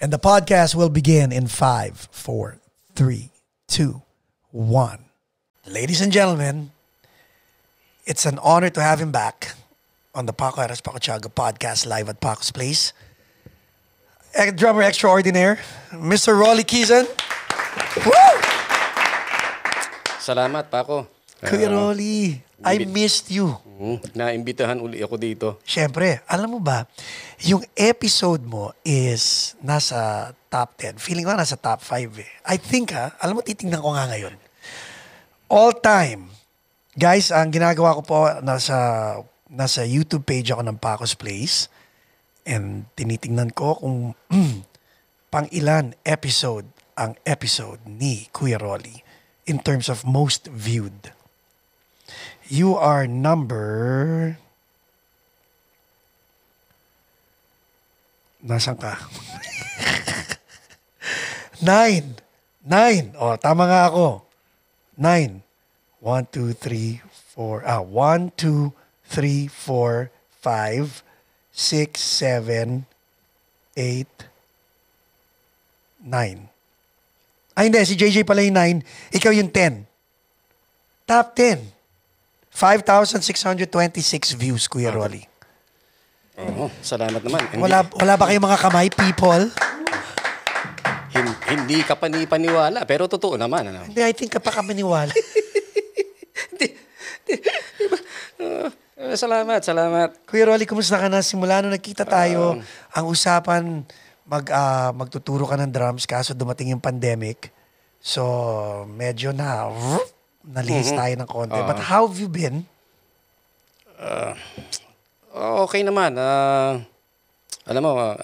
And the podcast will begin in five, four, three, two, one. Ladies and gentlemen, it's an honor to have him back on the Paco Eras Paco Tiago podcast live at Paco's Place. Drummer extraordinaire, Mr. Rolly Kizan. Woo! Salamat, Paco. Kuya Ah, Rolly, I missed you. mm, naimbitahan uli ako dito. Siyempre, alam mo ba, yung episode mo is nasa top 10. Feeling ko nasa top 5 eh. I think ha, alam mo, titingnan ko nga ngayon. All time. Guys, ang ginagawa ko po, nasa, nasa YouTube page ako ng Paco's Place. And tinitingnan ko kung pang ilan episode ang episode ni Kuya Rolly in terms of most viewed. You are number Nasaan ka? Nine. Nine. O, tama nga ako. Nine. One, two, three, four. Ah, one, two, three, four, five, six, seven, eight, nine. Ay, hindi. Si JJ pala yung nine. Ikaw yung ten. Top ten. 5,626 views, Kuya Rolly. Oo, salamat naman. Hindi, Wala, wala ba kayong mga kamay, people? hin- hindi ka panipaniwala, pero totoo naman. Ano? Hindi, I think kapag kami niwala. Eh, salamat, salamat. Kuya Rolly, kumusta ka na? Simula nung nagkita tayo, ang usapan, mag, ah, magtuturo ka ng drums kaso dumating yung pandemic. So, medyo na, nalihis tayo ng konti. But how have you been? Oh, Okay naman. ah alam mo, ah,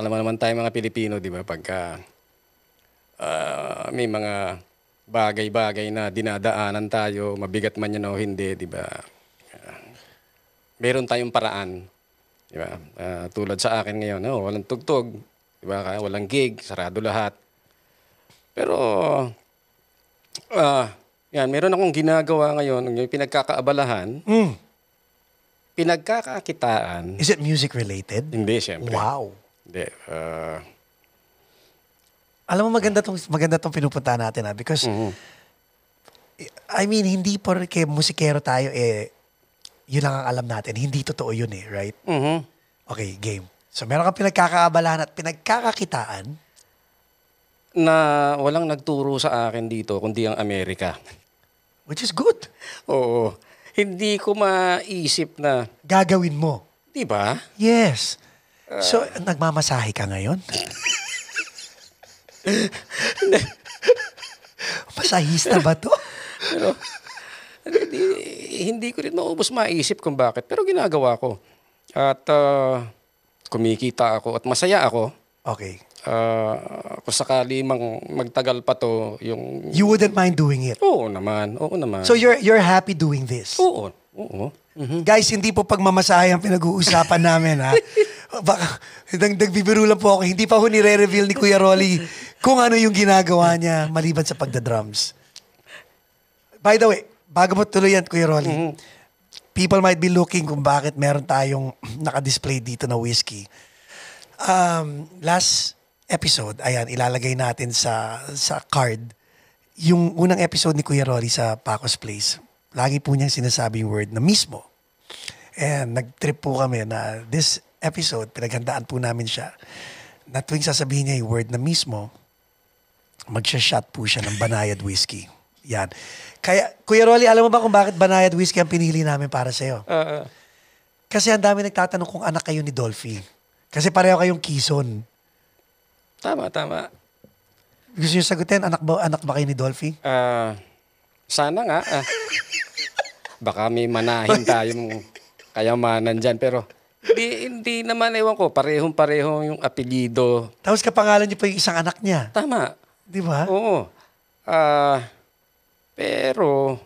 alam mo naman tayo mga Pilipino, di ba? Pagka ah, may mga bagay-bagay na dinadaanan tayo, mabigat man yan o hindi, di ba? Ah, meron tayong paraan. Di ba? Ah, tulad sa akin ngayon, no, walang tugtog. Di ba? Walang gig, sarado lahat. Pero, ah, yan, meron akong ginagawa ngayon, yung pinagkakaabalahan, Mm. pinagkakakitaan. Is it music related? Hindi, siyempre. Wow. Hindi. ah, Alam mo, maganda tong, maganda tong pinupunta natin ha? Because, mhm. I mean, hindi porke musikero tayo eh, yun lang ang alam natin. Hindi totoo yun eh, right? Mhm. Okay, game. So, meron kang pinagkakaabalahan at pinagkakakitaan. Na walang nagturo sa akin dito, kundi ang Amerika. Which is good. Oo. Hindi ko maisip na, Gagawin mo. di ba? Yes. So, nagmamasahe ka ngayon? Masahista ba to? Hindi, hindi ko rin maubos maisip kung bakit. Pero ginagawa ko. At ah, kumikita ako at masaya ako. Okay. Ah, kung sakali mang magtagal pa to, yung... You wouldn't mind doing it. Oo naman, oo naman. So, you're you're happy doing this? oo, oo. Mhm. Guys, hindi po pagmamasahe ang pinag-uusapan namin, ha? Baka, nag, nagbibiro lang po ako. Hindi pa ho nire-reveal ni Kuya Rolly kung ano yung ginagawa niya maliban sa pagda-drums. By the way, bago mo tuloy yan, Kuya Rolly, people might be looking kung bakit meron tayong nakadisplay dito na whiskey. Um, last episode, ayan, ilalagay natin sa sa card yung unang episode ni Kuya Rolly sa Paco's Place. Lagi po niyang sinasabi yung word na mismo. And nag-trip po kami na this episode, pinaghandaan po namin siya, na tuwing sasabihin niya yung word na mismo, magsha-shot po siya ng Banayad Whiskey. Yan. Kaya, Kuya Rolly, alam mo ba kung bakit Banayad Whiskey ang pinili namin para sa'yo? Ah, ah. Kasi ang dami nagtatanong kung anak kayo ni Dolphy. Kasi pareho kayong Kison. Tama, tama. Gusto niyo sagutin, anak ba, anak ba kayo ni Dolphy? Ah, sana nga. ah. baka may manahin tayong kayamanan dyan. Pero hindi, hindi naman, ewan ko, parehong-pareho yung apelido. Tapos kapangalan niyo pa yung isang anak niya. Tama. Di ba? Oo. Ah, pero,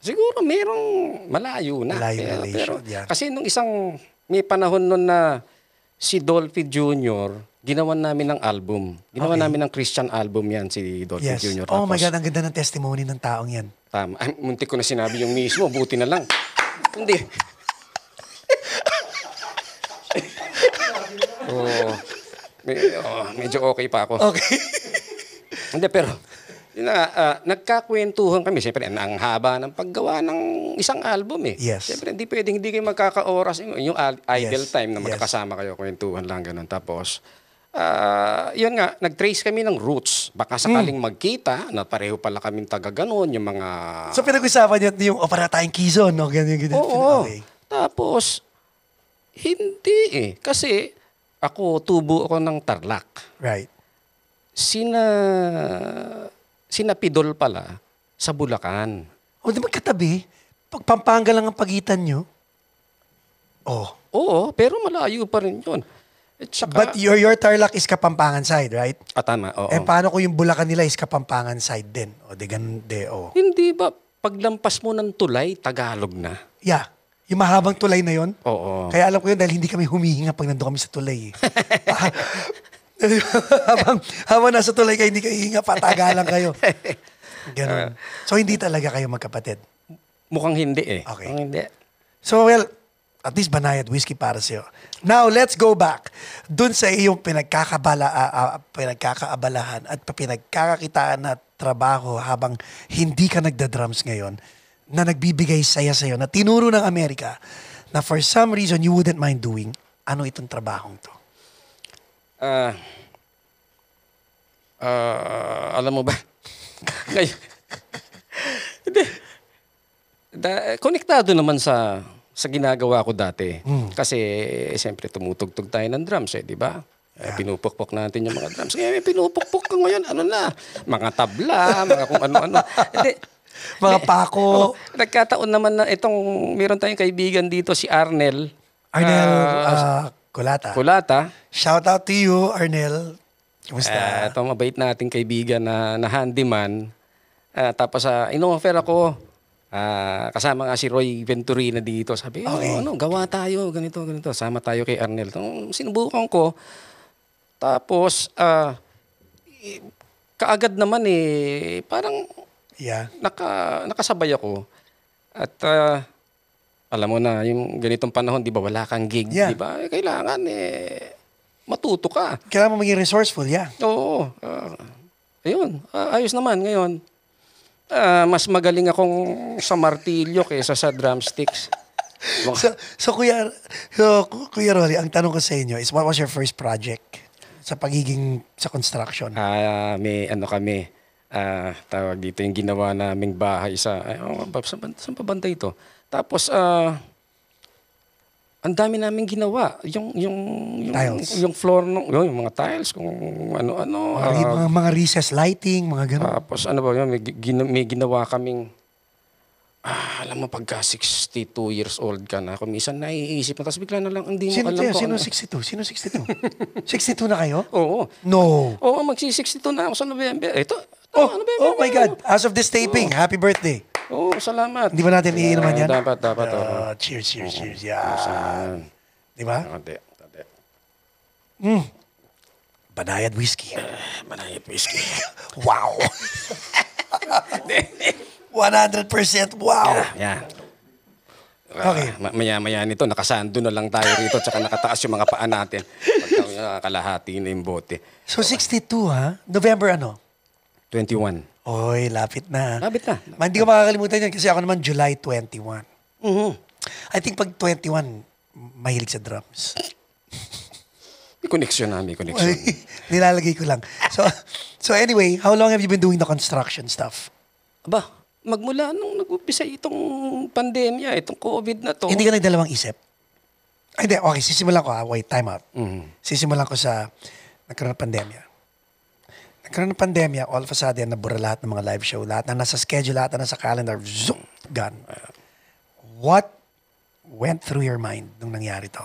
siguro merong malayo na. Malayo Pero- relation, pero- yeah. Kasi nung isang, may panahon nun na si Dolphy Jr., ginawan namin ng album. Ginawan Okay. namin ng Christian album yan, si Dolphy Yes. Jr. Oh my Tapos- God, ang ganda ng testimony ng taong yan. Tama. Ay, muntik ko na sinabi yung mismo. Buti na lang. Hindi. Oo. Me- oh, medyo okay pa ako. Okay. Hindi, pero na, ah, nagkakwentuhan kami. Siyempre, ang haba ng paggawa ng isang album eh. Yes. Siyempre, hindi pwedeng hindi kayo magkakaoras. Yung, idle Yes. time na magkakasama kayo, kwentuhan lang, ganun. Tapos, ah, yun nga, nag-trace kami ng roots. Baka sakaling magkita, na pareho pala kaming taga ganun, yung mga... So pinag-usapan niyo yung o para tayong Quezon, no? Ganyan, ganyan. Oo. Okay. Tapos, hindi eh. Kasi, ako, tubo ako ng Tarlac. Right. Sina, sina Pidol pala sa Bulacan. O di magkatabi? Pag Pampanga lang ang pagitan nyo. Oh. Oo, pero malayo pa rin yun. At saka, But your, your Tarlac is Kapampangan side, right? ah, tama, oo. Eh paano kung yung Bulacan nila is Kapampangan side din? O di ganun, di, oh. Hindi ba, paglampas mo ng tulay, Tagalog na? Yeah. Yung mahabang tulay na yon. Oo. Kaya alam ko yun dahil hindi kami humihinga pag nandun kami sa tulay. Eh. habang, habang nasa tulay kayo, hindi kayo hinga, patagalan kayo. Ganun. So hindi talaga kayo magkapatid. Mukhang hindi eh. Okay. Mukhang hindi. So well, at least banayad whiskey para sa'yo. Now, let's go back dun sa iyong pinagkakabala, ah, ah, pinagkakaabalahan at pinagkakakitaan na trabaho habang hindi ka nagda-drums ngayon na nagbibigay saya sa'yo, na tinuro ng Amerika na for some reason you wouldn't mind doing, ano itong trabahong to? Ah, ah, alam mo ba? Ngayon, hindi. Da, konektado naman sa sa ginagawa ko dati. Kasi, eh, siyempre, tumutugtog tayo ng drums eh, di ba? Eh, pinupukpok natin yung mga drums. Ngayon, pinupukpok ko ngayon, ano na, mga tabla, mga kung ano-ano. Hindi, Mga pako, Oh, nagkataon naman na itong, meron tayong kaibigan dito, si Arnel. Arnel ah, ah, Kulata. Kulata. Shout out to you, Arnel. Kumusta? Uh, ito mabait nating kaibigan na, na handyman. Ah, tapos uh, in-offer ako, ah, kasama nga si Roy Venturina dito. Sabi, oh, Okay. ano, gawa tayo, ganito, ganito. Sama tayo kay Arnel. Nung sinubukan ko, tapos, ah, eh, kaagad naman eh, parang yeah. naka, nakasabay ako. At ah, alam mo na, yung ganitong panahon, di ba, wala kang gig, Yeah. di ba? Eh, kailangan eh, matuto ka. Kailangan mo maging resourceful, yeah. Oo. ah, ayun, ah, ayos naman ngayon. Ah, mas magaling akong sa martilyo kaysa sa drumsticks. Mga- So, so Kuya, so, Ku- Kuya Rolly, ang tanong ko sa inyo is what was your first project sa pagiging sa construction? Ah, may ano kami, ah, tawag dito yung ginawa naming bahay sa, ay, oh, ba- saan, ba- saan pa banda ito? Tapos, ah, ang dami namin ginawa. Yung, yung, yung, Tiles. yung floor, ng, yung, yung mga tiles, kung ano-ano. mga, ah, mga, mga recess lighting, mga ganun. Tapos ano ba yun, may, gina- may ginawa kaming, ah, alam mo, pagka 62 years old ka na, kung minsan naiisip mo, tapos bigla na lang, hindi mo sino, alam sino, kung sino ano. 62? Sino 62? 62 na kayo? Oo. No. Oo, magsi-62 na ako sa November. Ito, Oh, ano, November oh my na God. As of this taping, happy birthday. Oo, salamat. Hindi ba natin iinuman yan? Dapat, dapat. Ah, cheers, cheers, cheers. Yeah. Saan? Di ba? Hindi, hindi. Banayad whiskey. Manayip whiskey. Wow. 100% wow. Yan. Okay. Ah, ma- maya-maya nito, nakasando na lang tayo rito, tsaka nakataas yung mga paa natin. Pagka uh, kalahati na yung bote. So 62 ha? November ano? 21. Oy, lapit na. Lapit na. Ma, hindi ko makakalimutan yan kasi ako naman July 21. Mhm. I think pag 21, mahilig sa drums. May connection na, may connection. Nilalagay ko lang. So, so anyway, how long have you been doing the construction stuff? Aba, magmula nung nag-umpisa itong pandemya, itong COVID na to. Hindi ka nagdalawang isip? Ay, hindi. Okay, sisimulan ko. Ah. Wait, time out. Mhm. Sisimulan ko sa nagkaroon ng pandemya. Nagkaroon ng pandemya, all of a sudden, nabura lahat ng mga live show. Lahat na nasa schedule, lahat na nasa calendar. Zoom! Gone. What went through your mind nung nangyari to?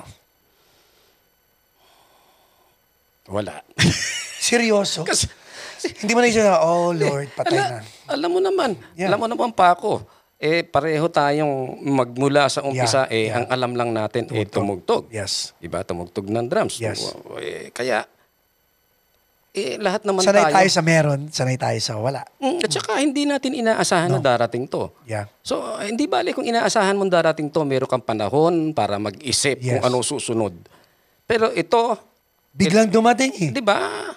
Wala. Seryoso? Kasi, Hindi mo na isip na, oh Lord, patay na. ala, alam mo naman, Yeah. alam mo naman pa ako, eh pareho tayong magmula sa umpisa, Yeah, eh yeah. ang alam lang natin, eh tumugtog. Yes. Diba? Tumugtog ng drums. Yes. Eh, kaya, eh lahat naman Sanay tayo. tayo sa meron, sanay tayo sa wala. Mm, at saka hindi natin inaasahan na darating to. Yeah. So, uh, hindi bali kung inaasahan mong darating to, meron kang panahon para mag-isip Yes. kung ano susunod. Pero ito, Biglang dumating eh. 'Di ba?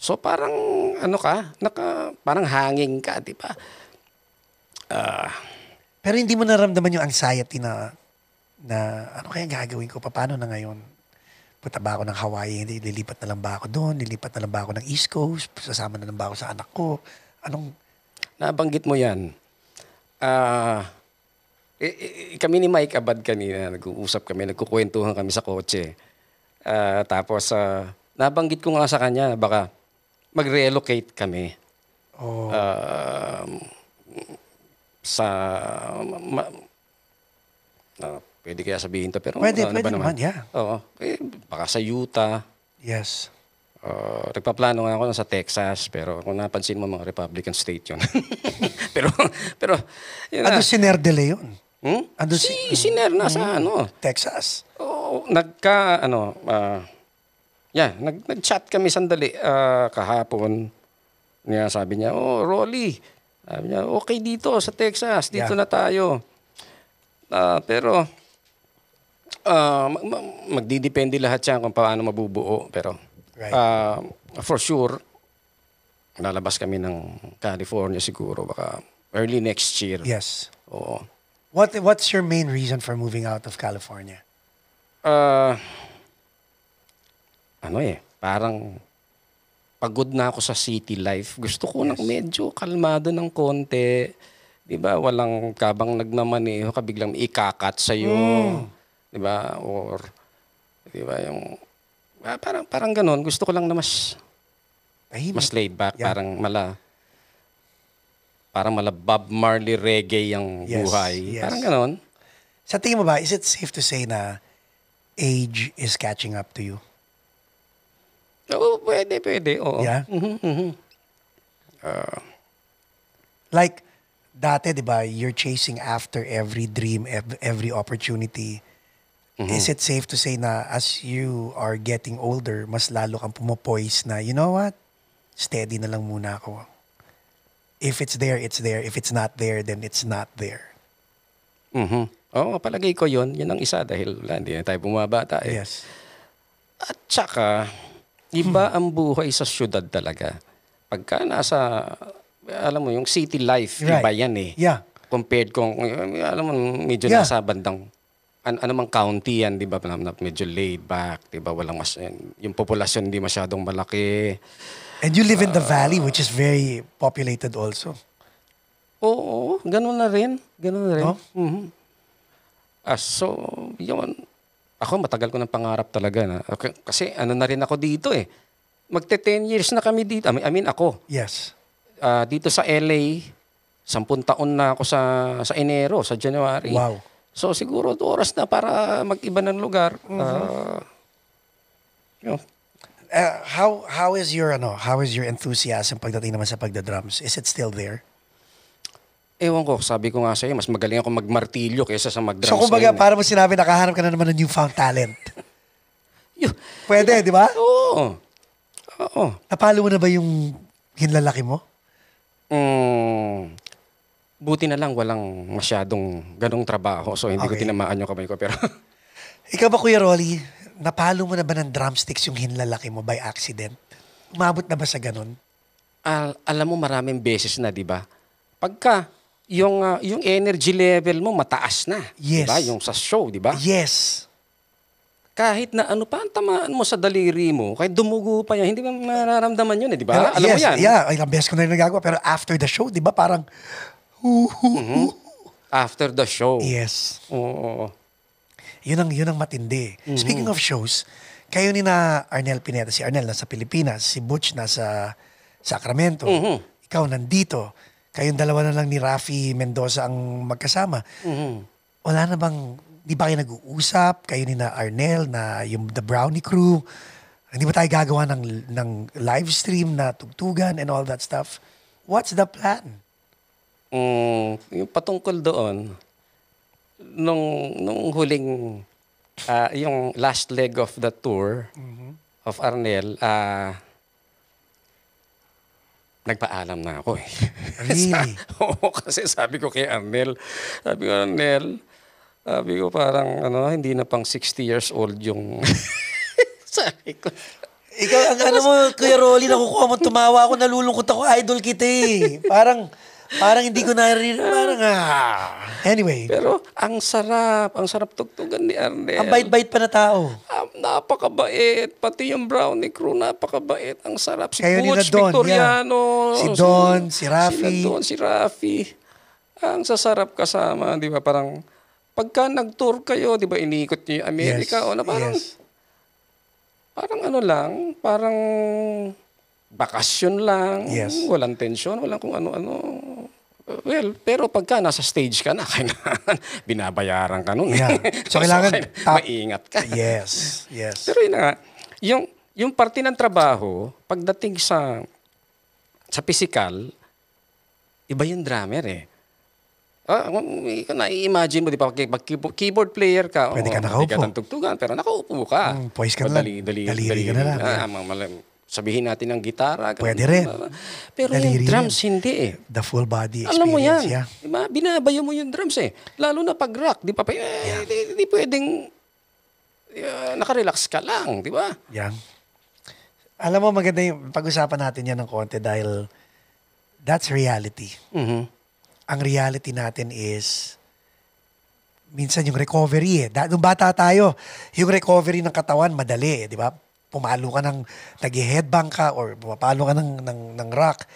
So parang ano ka, naka parang hanging ka, 'di ba? Ah, Pero hindi mo naramdaman yung anxiety na, na ano kaya gagawin ko? Paano na ngayon? Punta ba ako ng Hawaii? Hindi, lilipat na lang ba ako doon? Lilipat na lang ba ako ng East Coast? Sasama na lang ba ako sa anak ko? Anong, nabanggit mo 'yan. Ah, eh, eh, kami ni Mike Abad kanina, nag-uusap kami, nagkukwentuhan kami sa kotse. Ah, tapos ah, nabanggit ko nga sa kanya baka mag-relocate kami. oh, Um, sa ma, ah, pwede kaya sabihin to pero Pwede, ano pwede ba naman, yeah. Oo. Eh, baka sa Utah. yes. Uh, nagpaplano nga ako na sa Texas pero kung napansin mo mga Republican state yun. pero pero yun na. Ano si Nerdele yun? Hmm? Ando si, si- si Ner nasa ano. Texas. Oo, nagka ano ah, yeah, nag nag-chat kami sandali ah, kahapon. Niya sabi niya, "Oh, Rolly." Sabi niya, "Okay dito sa Texas, dito Yeah. na tayo." Ah, pero mag- magdidepende lahat yan kung paano mabubuo. Pero Right. ah, for sure, lalabas kami ng California siguro baka early next year. Yes. Oo. What What's your main reason for moving out of California? Ah, ano eh, parang pagod na ako sa city life. Gusto ko ng medyo kalmado ng konti. 'Di ba? Walang kabang nagmamaneho ka biglang ikakat sa iyo. 'Di ba? Or 'di ba yung ah, parang parang ganoon. Gusto ko lang na mas Tahimik. mas laid back, Yeah. parang mala parang mala Bob Marley reggae ang Yes, buhay. yes. Parang ganoon. Sa tingin mo ba, is it safe to say na age is catching up to you? Oo, pwede, pwede. Oo. Yeah? Mhm, mhm. Like, dati, di ba, you're chasing after every dream, ev- every opportunity. Is it safe to say na as you are getting older, mas lalo kang pumopoise na, you know what? Steady na lang muna ako. If it's there, it's there. If it's not there, then it's not there. Mhm. Oo, palagay ko yon Yun ang isa dahil wala, hindi na tayo bumabata eh. Yes. At saka, iba ang buhay sa syudad talaga. Pagka nasa, alam mo, yung city life, Right. iba yan eh. Yeah. Compared kung, alam mo, medyo Yeah. nasa bandang, an ano mang county yan, di ba? Medyo laid back, di ba? Walang mas, yung populasyon hindi masyadong malaki. And you live in the valley, which is very populated also. Oo, ganun na rin. Ganun na rin. No? Mhm. Ah, so, yun. Ako, matagal ko ng pangarap talaga. Na, okay, kasi ano na rin ako dito eh. Magte 10 years na kami dito. I mean, I mean ako, Yes. ah, dito sa LA, sampung taon na ako sa sa Enero, sa January. Wow. So siguro oras na para mag-iba ng lugar. Ah, yun. Uh, how how is your ano, how is your enthusiasm pagdating naman sa pagda-drums? Is it still there? Ewan ko, sabi ko nga sa'yo, mas magaling ako magmartilyo kaysa sa mag-drums. so kumbaga, eh. para mo sinabi, nakahanap ka na naman ng newfound talent. Yun. Pwede, di ba? Oo. Oo. Napalo mo na ba yung hinlalaki mo? Mm, buti na lang walang masyadong ganong trabaho. So hindi ko Okay. tinamaan yung kamay ko. Pero Ikaw ba, Kuya Rolly, napalo mo na ba ng drumsticks yung hinlalaki mo by accident? Umabot na ba sa ganun? al- alam mo maraming beses na, di ba? Pagka yung, ah, yung energy level mo mataas na. Yes. Di ba? Yung sa show, di ba? Yes. Kahit na ano pa ang tamaan mo sa daliri mo, kahit dumugo pa yan, hindi mo mararamdaman yun, eh, di ba? Pero, alam yes, mo yan. Yeah, ilang beses ko na rin nagagawa. Pero after the show, di ba, parang, After the show. yes. Oo. Yun ang, yun ang matindi. Speaking of shows, kayo ni na Arnel Pineda, si Arnel nasa Pilipinas, si Butch nasa Sacramento, ikaw nandito, kayong dalawa na lang ni Rafi Mendoza ang magkasama. Mhm. Wala na bang, di ba kayo nag-uusap, kayo ni na Arnel, na yung The Brownie Crew, hindi ba tayo gagawa ng, ng live stream na tugtugan and all that stuff? What's the plan? Mm, yung patungkol doon, nung, nung huling, ah, yung last leg of the tour of Arnel, ah, nagpaalam na ako eh. Really? Oo, kasi sabi ko kay Arnel, sabi ko, Arnel, sabi ko parang, ano, hindi na pang 60 years old yung, sabi ko. Ikaw, ang ano mo, Kuya Rolly, nakukuha mo, tumawa ako, nalulungkot ako, idol kita eh. Parang, parang hindi ko narinig, parang ah. Anyway, Pero ang sarap, ang sarap tugtugan ni Arnel. ang bait-bait pa na tao. Ah, napakabait. Pati yung brownie crew, napakabait. Ang sarap. Si Kayo Butch Don, Victoriano. yeah. Si Don, si Rafi. Si Don, si Rafi. Ang sasarap kasama, di ba? Parang, pagka nag-tour kayo, di ba, iniikot niyo yung Amerika, o na parang, yes. parang ano lang, parang bakasyon lang, Yes. walang tensyon, walang kung ano-ano. Well, pero pagka nasa stage ka na, kailangan binabayaran ka nun. Yeah. So, kailangan top- maingat ka. Yes, yes. Pero yun nga, yung, yung parte ng trabaho, pagdating sa sa physical, iba yung drummer eh. Ah, na-imagine mo, di ba, pag keyboard, player ka, Pwede ka oo, nakaupo. bigat ang tugtugan, pero nakaupo ka. Mm, poise ka na lang. Dali, dali, Daliri ka na lang, Ah, yeah. Sabihin natin ng gitara. Pwede rin. Pero Daliri yung drums, hindi eh. The full body experience, Alam mo yan. yeah. Diba? Binabayo mo yung drums eh. Lalo na pag rock. Di ba? Pa, eh, di, di pwedeng uh, nakarelax ka lang. Di ba? Yan. Alam mo, maganda yung pag-usapan natin yan ng konti dahil that's reality. Mhm. Ang reality natin is minsan yung recovery eh. Da- Nung bata tayo, yung recovery ng katawan, madali eh, di ba? Pumalo ka ng, nag-headbang ka or pumapalo ka ng, ng, ng rock.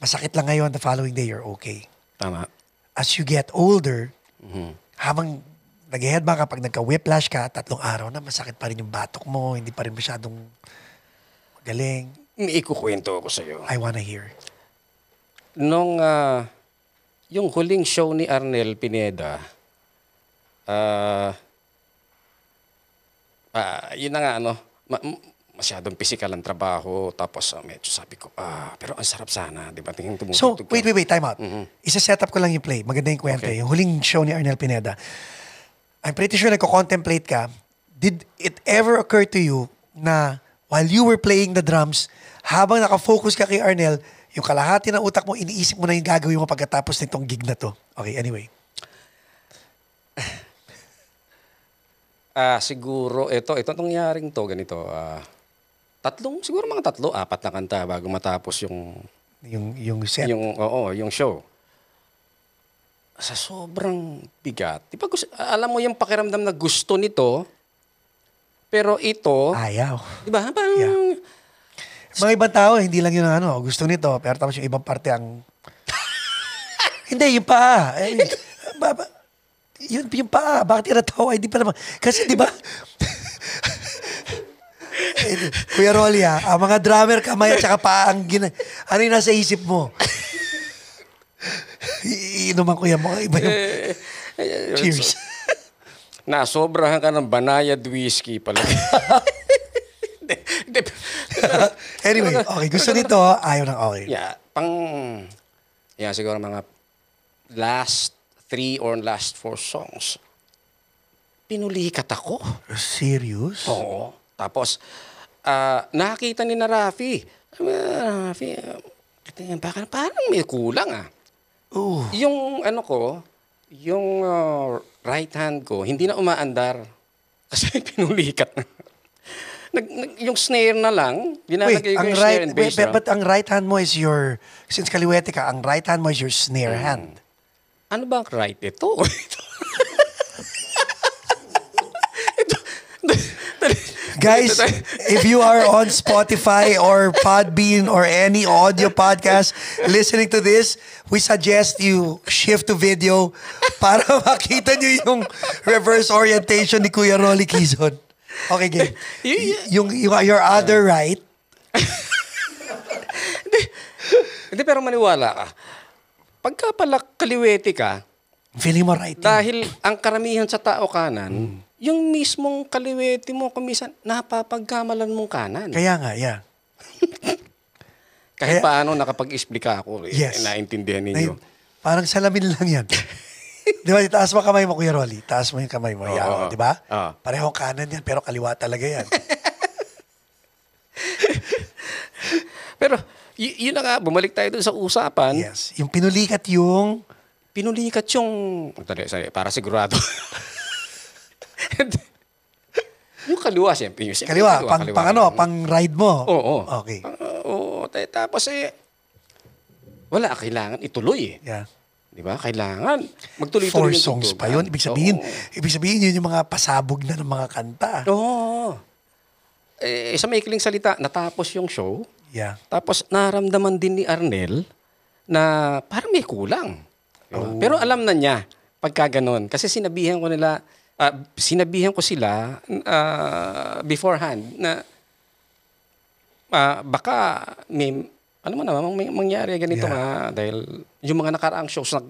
Masakit lang ngayon, the following day, you're okay. Tama. As you get older, Mhm. habang nag-headbang ka, pag nagka-whiplash ka, tatlong araw na, masakit pa rin yung batok mo, hindi pa rin masyadong magaling. May ikukwento ako sa'yo. I wanna hear. Nung ah, yung huling show ni Arnel Pineda, ah, ah, yun na nga, ano, ma- masyadong physical ang trabaho. Tapos ah, medyo sabi ko, ah, pero ang sarap sana, di ba? Tingin So, tumutugtog ka. wait, wait, wait, time out. Mhm. Isa-set up ko lang yung play. Maganda yung kwento. Okay. Yung huling show ni Arnel Pineda. I'm pretty sure nagko-contemplate ka. Did it ever occur to you na while you were playing the drums, habang nakafocus ka kay Arnel, yung kalahati ng utak mo, iniisip mo na yung gagawin mo pagkatapos nitong gig na to. Okay, anyway. Ah, siguro, ito, ito nangyaring to, ganito. ah, tatlong, siguro mga tatlo, apat na kanta bago matapos yung Yung, yung set. Yung, oo, yung show. Sa sobrang bigat. Di ba, alam mo yung pakiramdam na gusto nito, pero ito, Ayaw. di ba, parang, Yeah. Mga ibang tao, hindi lang yun ano, gusto nito, pero tapos yung ibang parte ang... hindi, yung paa. Eh, ba, ba, yun, yung paa, bakit tinatawa? Hindi pa naman. Kasi di ba... Kuya Rolly ah, ang mga drummer, kamay at saka paa ang gina... Ano yung nasa isip mo? Iinuman ko yan mga iba yung... Cheers. nasobrahan ka ng banayad whiskey pala. Anyway, okay, gusto nito, ayaw ng okay. yeah, pang, yeah, siguro mga last three or last four songs, pinulikat ako. Serious? Oo. Tapos, ah, nakakita ni na Rafi. "Ah, Rafi, tingnan, baka parang may kulang ah. Ooh. Yung ano ko, yung ah, right hand ko, hindi na umaandar. Kasi pinulikat na. Nag, nag- yung snare na lang, Wait, dinalagay ko yung right, snare and wait, bass but, drum. but ang right hand mo is your, since kaliwete ka, ang right hand mo is your snare hand. Ano ba ang right ito. Guys, if you are on Spotify or Podbean or any audio podcast listening to this, we suggest you shift to video para makita nyo yung reverse orientation ni Kuya Rolly Quizon. Okay, game. Yung, yung, your other right, Hindi, pero maniwala ka. Pagka pala kaliwete ka, feeling mo right. Dahil ang karamihan sa tao kanan, yung mismong kaliwete mo, kumisan, napapagkamalan mong kanan. Kaya nga, yeah. Kahit kaya- paano nakapag-explica ako, eh, Yes. naintindihan Na ninyo. yun, parang salamin lang yan. di ba? Taas mo kamay mo, Kuya Rolly. Taas mo yung kamay mo. Oo, Yeah, oo. di ba? Oo. Pareho kanan yan, pero kaliwa talaga yan. Pero, y- yun na nga, bumalik tayo dun sa usapan. yes. Yung pinulikat yung... Pinulikat yung... Para sigurado. Yung kaliwa, siyempre. Yung, siyempre, Kaliwa, pang, kaliwa. pang ano, pang ride mo. Oo. Okay. Ah, oo. ta- tapos eh, wala, kailangan ituloy eh. Yeah. Di ba? Kailangan. Magtuloy-tuloy Four songs pa yun. Ibig sabihin, Oo. ibig sabihin yun yung mga pasabog na ng mga kanta. Oo. Eh, sa maikling salita, natapos yung show. Yeah. Tapos naramdaman din ni Arnel na parang may kulang. Di ba? Oh. Pero alam na niya pagka ganun. Kasi sinabihan ko nila, ah, sinabihan ko sila ah, beforehand na ah, baka may, ano mo naman, may mangyari ganito Yeah. nga. Dahil yung mga nakaraang shows, nag,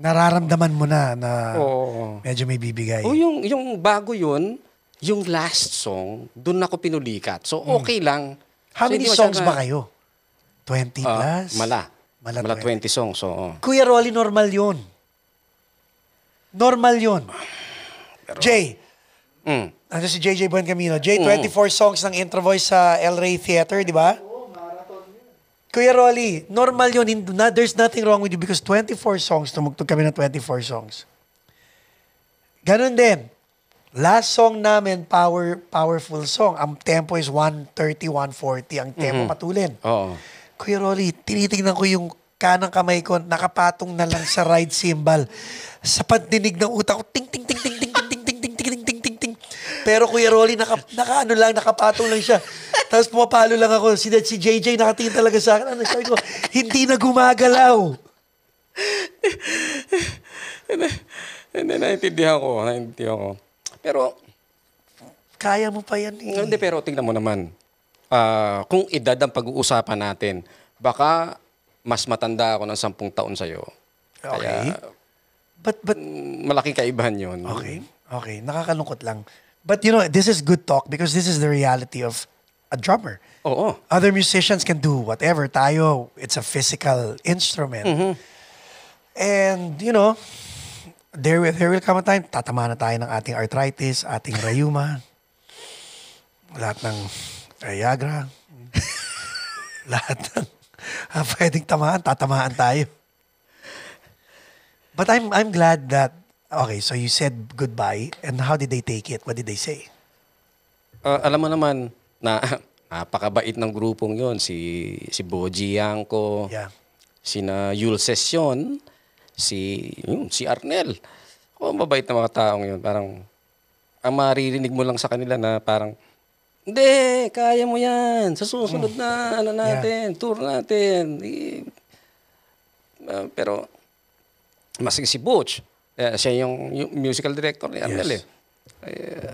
Nararamdaman mo na na Oo. medyo may bibigay. Oh, yung, yung bago yun, yung last song, doon ako pinulikat. So, okay lang. Hmm. How So, many songs masyado ba kayo? 20 Ah, plus? mala. Mala, Mala, 20. 20 songs. Oo. Kuya Rolly, normal yun. Normal yun. Jay, Mm. ano si JJ Buencamino? Jay, 24 songs ng intro voice sa El Rey Theater, di ba? Kuya Rolly, normal yun. Hindi- na- There's nothing wrong with you because 24 songs, tumugtog kami ng 24 songs. Ganon din. Last song namin, power powerful song. Ang tempo is 130, 140. Ang tempo patulin. Oo. Kuya Rolly, tinitingnan ko yung kanang kamay ko, nakapatong na lang sa ride cymbal. Sa pandinig ng utak ko, ting, ting, ting, ting, ting, ting, ting, ting, ting, ting, ting, ting, ting, ting. Pero Kuya Rolly, naka, naka ano lang, nakapatong lang siya. Tapos pumapalo lang ako. Si, si JJ nakatingin talaga sa akin. Ano, sabi ko, hindi na gumagalaw. Hindi, naintindihan ko. Naintindihan ko. Pero, Kaya mo pa yan eh. hindi, pero tingnan mo naman. Ah, kung edad ang pag-uusapan natin, baka mas matanda ako ng 10 taon sa'yo. Okay. Kaya, But, but, mm, malaking kaibahan yun. okay. Okay. Nakakalungkot lang. But you know, this is good talk because this is the reality of a drummer. Oo. Other musicians can do whatever. Tayo, it's a physical instrument. And, you know, there will, there will come a time, tatama na tayo ng ating arthritis, ating rayuma, lahat ng Viagra, lahat ng ah, pwedeng tamaan, tatamaan tayo. But I'm I'm glad that, okay, so you said goodbye, and how did they take it? What did they say? Ah, alam mo naman na napakabait ng grupong yon si si Boji Yanko, Yeah. sina Yul Session, si yun, si Arnel. Oh, mabait na mga taong yun. Parang ang maririnig mo lang sa kanila na parang hindi, kaya mo yan. Sa susunod na ano natin, tour natin. Eh, pero masig si Butch. Eh, siya yung, yung musical director ni Arnel Yes. eh. Eh,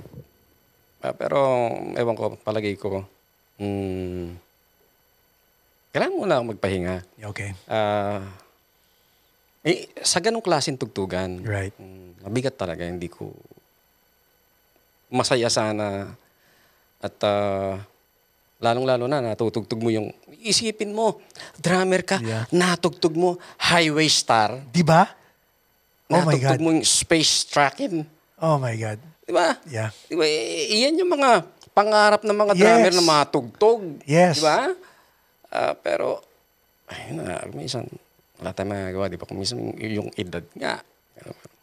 ah, pero ewan ko, palagay ko, hmm, kailangan mo na akong magpahinga. Okay. Ah, eh, sa ganong klaseng tugtugan, Right. mm, mabigat talaga. Hindi ko masaya sana at ah, lalong-lalo na natutugtog mo yung isipin mo, drummer ka, Yeah. natugtog mo highway star, Di ba? Oh my natugtog God. mo yung space tracking. Oh my God. Di ba? Yeah. Di ba? Iyan yung mga pangarap ng mga drummer Yes. na matugtog. Yes. Di ba? Ah, pero, ayun na, minsan, wala tayong magagawa. Di ba? Kung minsan yung edad nga.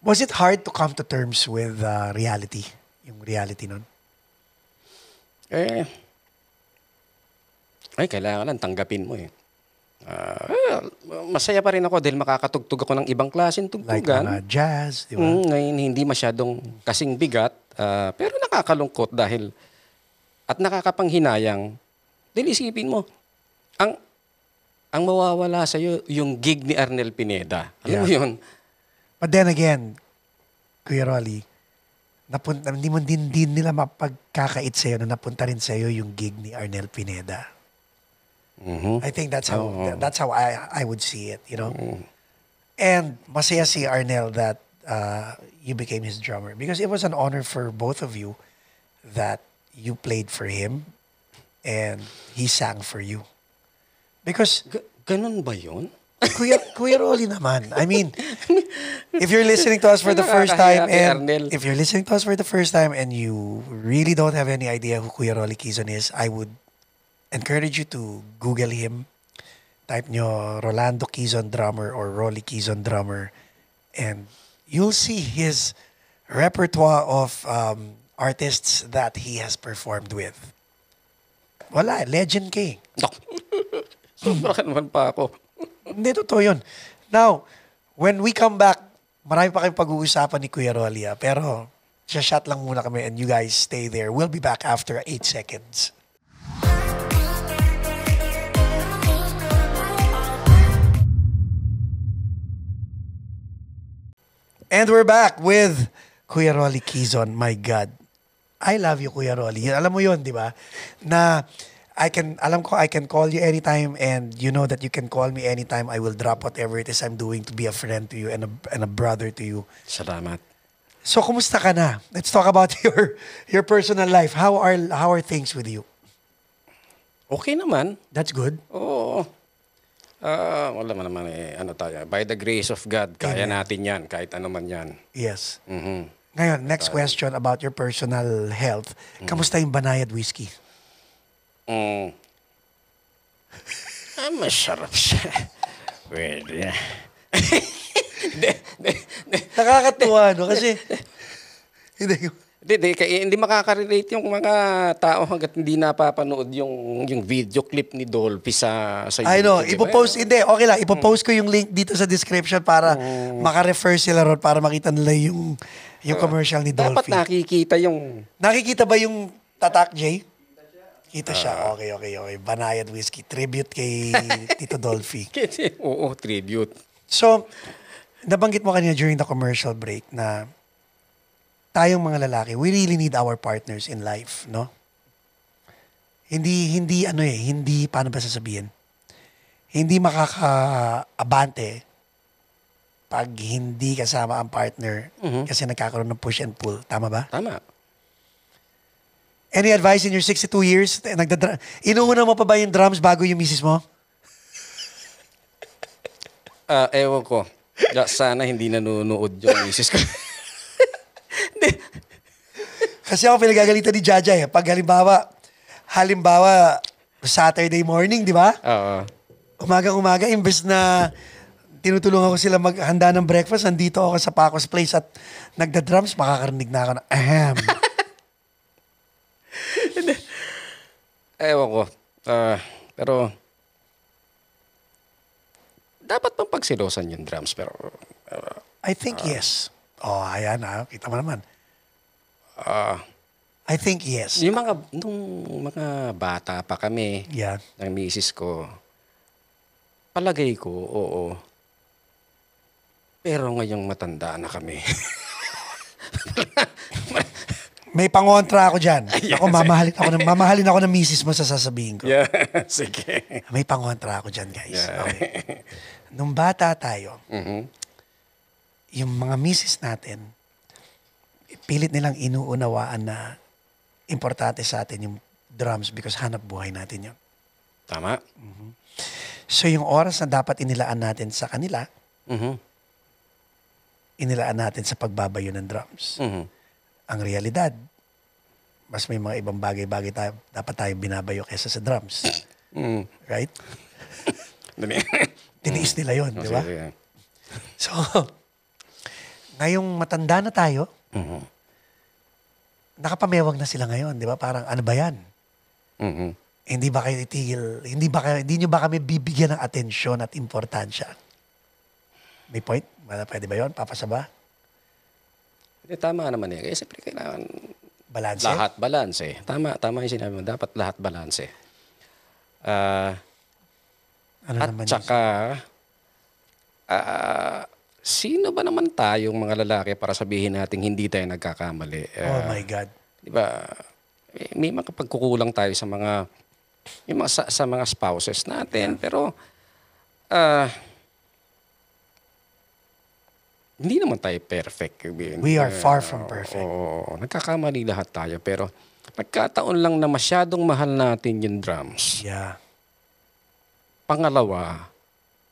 Was it hard to come to terms with uh, reality? Yung reality nun? Eh, ay, kailangan lang tanggapin mo eh. Eh, masaya pa rin ako dahil makakatugtog ako ng ibang klaseng Like tugtugan. mga jazz, di ba? Mm, ngayon, hindi masyadong kasing bigat, ah, pero nakakalungkot dahil at nakakapanghinayang. Dahil isipin mo, ang ang mawawala sa iyo yung gig ni Arnel Pineda. Alam mo Yeah. 'yun? But then again, Kuya Rolly, napunta, hindi mo din, din nila mapagkakait sa'yo na napunta rin sa'yo yung gig ni Arnel Pineda. Mhm. I think that's how Oo. that's how I I would see it, you know. And masaya si Arnel that uh, you became his drummer because it was an honor for both of you that you played for him and he sang for you. Because Ga- ganun ba 'yun? Kuya, Kuya Rolly naman. I mean, if you're listening to us for the first time and if you're listening to us for the first time and you really don't have any idea who Kuya Rolly Quezon is, I would encourage you to Google him. Type nyo Rolando Quezon drummer or Rolly Quezon drummer and you'll see his repertoire of um, artists that he has performed with? Wala, legend eh. Nak. Sobra ka naman pa ako. Hindi, totoo yun. Now, when we come back, marami pa kayong pag-uusapan ni Kuya Rolly ah. Pero, shot lang muna kami and you guys stay there. We'll be back after 8 seconds. And we're back with Kuya Rolly Kizon. My God. I love you, Kuya Rolly. Alam mo yun, di ba? Na I can, alam ko, I can call you anytime and you know that you can call me anytime. I will drop whatever it is I'm doing to be a friend to you and a, and a brother to you. Salamat. So, kumusta ka na? Let's talk about your your personal life. How are how are things with you? Okay naman. That's good. Oo. Ah, wala man naman eh. Ano tayo? By the grace of God, kaya Amen. natin yan. Kahit ano man yan. Yes. Mhm. Ngayon, next question about your personal health. Kamusta yung Banayad whiskey? Mm. ah, masarap siya. Pwede. Nakakatuwa, no? Kasi, hindi, Hindi, hindi, hindi makaka-relate yung mga tao hanggat hindi napapanood yung yung video clip ni Dolphy sa sa I know, di ba? ipopost, hindi, okay lang, ipopost ko yung link dito sa description para maka-refer sila ron, para makita nila yung yung commercial ni Dapat Dolphy. nakikita yung Nakikita ba yung tatak, Jay? Kita siya. Okay, okay, okay. Banayad Whiskey. Tribute kay Tito Dolphy. Oo, tribute. So, nabanggit mo kanina during the commercial break na tayong mga lalaki, we really need our partners in life, no? Hindi, hindi ano eh, hindi, paano ba sasabihin? Hindi makaka-abante pag hindi kasama ang partner kasi nagkakaroon ng push and pull. Tama ba? Tama. Any advice in your 62 years? Nagdadra- Inuuna mo pa ba yung drums bago yung misis mo? Ah, ewan ko. Sana hindi nanonood yung misis ko. Kasi ako pinagagalitan ni Jaja eh. Pag halimbawa, halimbawa, Saturday morning, di ba? Oo. Umagang-umaga, imbes na tinutulungan ko sila maghanda ng breakfast, nandito ako sa Paco's Place at nagda-drums, makakarinig na ako na, ahem. Ewan ko. Ah, pero, dapat bang pagsilosan yung drums? Pero, ah, I think yes. Oh, ayan ah. Kita mo naman. ah, I think yes. yung mga, nung mga bata pa kami, Yan. ng misis ko, palagay ko, oo. Pero ngayong matanda na kami. May pangontra ako dyan. Ako, mamahalin ako, ng, mamahalin ako ng misis mo sa sasabihin ko. yeah, sige. May pangontra ako dyan, guys. Yeah. Okay. Nung bata tayo, Mhm. yung mga misis natin, pilit nilang inuunawaan na importante sa atin yung drums because hanap buhay natin yun. Tama? So yung oras na dapat inilaan natin sa kanila, Mhm. inilaan natin sa pagbabayo ng drums. Mhm. Ang realidad, mas may mga ibang bagay-bagay tayo, dapat tayo binabayo kesa sa drums. Mhm. Right? Tiniis nila yon, di ba? So, ngayong matanda na tayo, Mhm. nakapamewag na sila ngayon, di ba? Parang ano ba yan? Mhm. Hindi ba kayo itigil, hindi ba kayo, hindi nyo ba kami bibigyan ng atensyon at importansya? May point? Pwede ba yun? Papasa ba? Hindi, tama naman eh. Kasi siyempre kailangan Balanse? lahat balanse. Tama, tama yung sinabi mo. Dapat lahat balanse. Ah, Ano at naman yun? saka, ah, sino ba naman tayong mga lalaki para sabihin natin hindi tayo nagkakamali? Oh Ah, my God. Di ba? eh, May mga pagkukulang tayo sa mga yung mga, sa, sa mga spouses natin. Pero, ah, hindi naman tayo perfect. We are far from perfect. Oo, nagkakamali lahat tayo. Pero, nagkataon lang na masyadong mahal natin yung drums. Yeah. Pangalawa,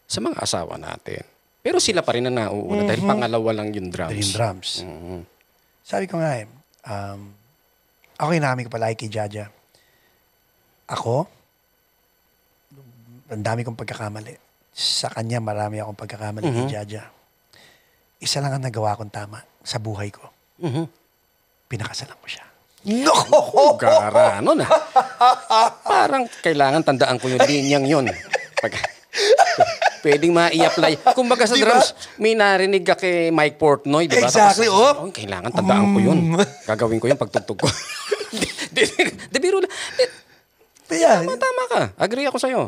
sa mga asawa natin. Pero sila pa rin ang nauuna dahil pangalawa lang yung drums. Dream drums. Mhm. Sabi ko nga eh, um, ako inamin ko pala kay Jaja. Ako, ang dami kong pagkakamali. Sa kanya, marami akong pagkakamali kay Jaja. Isa lang ang nagawa kong tama sa buhay ko. Mhm. Pinakasalan ko siya. No! Gara, ano na. Parang kailangan tandaan ko yung linyang yun. Pag, pwedeng ma-i-apply. Kumbaga sa Di ba? drums, may narinig ka kay Mike Portnoy, di ba? Exactly, Tapos, oh. "Oh, kailangan tandaan ko yun. Gagawin ko yun pagtugtog ko. di, di, di, biro lang. Yeah. tama, tama ka. Agree ako sa'yo.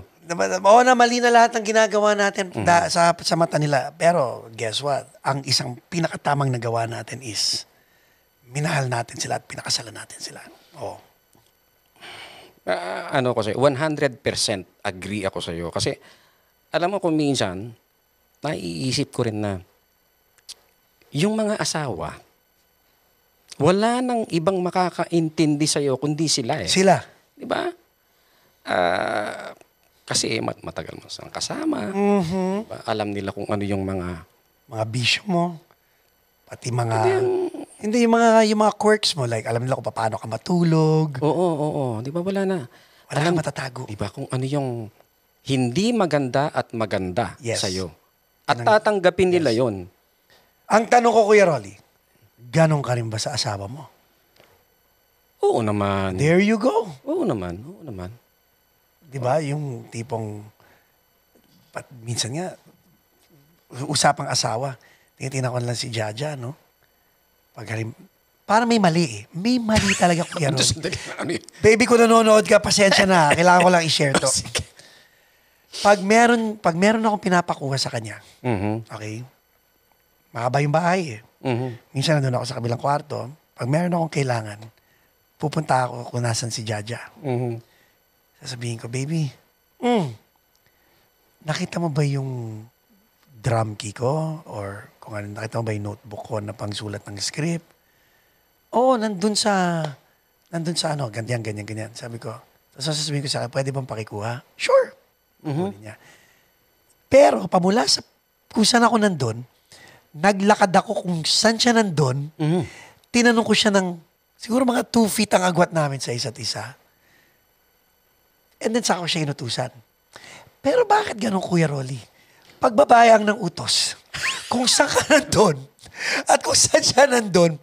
Oo na, mali na lahat ng ginagawa natin da- sa, sa mata nila. Pero, guess what? Ang isang pinakatamang nagawa natin is minahal natin sila at pinakasalan natin sila. Oh. Ah, ano ko sa'yo, 100% agree ako sa'yo. Kasi, alam mo kung minsan, naiisip ko rin na, yung mga asawa, wala nang ibang makakaintindi sa'yo kundi sila eh. Sila. Di ba? Ah, kasi mat matagal mo silang kasama. Mhm. Diba? Alam nila kung ano yung mga... Mga bisyo mo. Pati mga... Hindi, yung mga, yung mga quirks mo. Like, alam nila kung paano ka matulog. Oo, oo, oo. Di ba wala na? Wala kang matatago. Di ba kung ano yung hindi maganda at maganda Yes. sa'yo. At tatanggapin nila yon. Ang tanong ko, Kuya Rolly, ganun ka rin ba sa asawa mo? Oo naman. There you go. Oo naman. Oo naman. Di ba? Yung tipong, pat, minsan nga, usapang asawa. Tinitingnan ko lang si Jaja, no? Pag halim, parang may mali eh. May mali talaga, Ano, ano yun? Baby, kung nanonood ka, pasensya na. Kailangan ko lang i-share to. Pag meron, pag meron akong pinapakuha sa kanya, Mhm. okay? Mahaba yung bahay eh. Mhm. Minsan nandun ako sa kabilang kwarto. Pag meron akong kailangan, pupunta ako kung nasan si Jaja. Mhm. Sasabihin ko, baby, mm, nakita mo ba yung drum key ko? Or kung ano, nakita mo ba yung notebook ko na pangsulat ng script? Oo, nandun sa, nandun sa ano, ganyan, ganyan, ganyan. Sabi ko, tapos sasabihin ko sa akin, pwede bang pakikuha? Sure. Kukunin niya. Pero, pamula sa, kung saan ako nandun, naglakad ako kung saan siya nandun, Mhm. tinanong ko siya ng, siguro mga two feet ang agwat namin sa isa't isa. And then saka ko siya inutusan. Pero bakit ganun, Kuya Rolly? Pagbabayang ng utos, kung saan ka nandun, at kung saan siya nandun,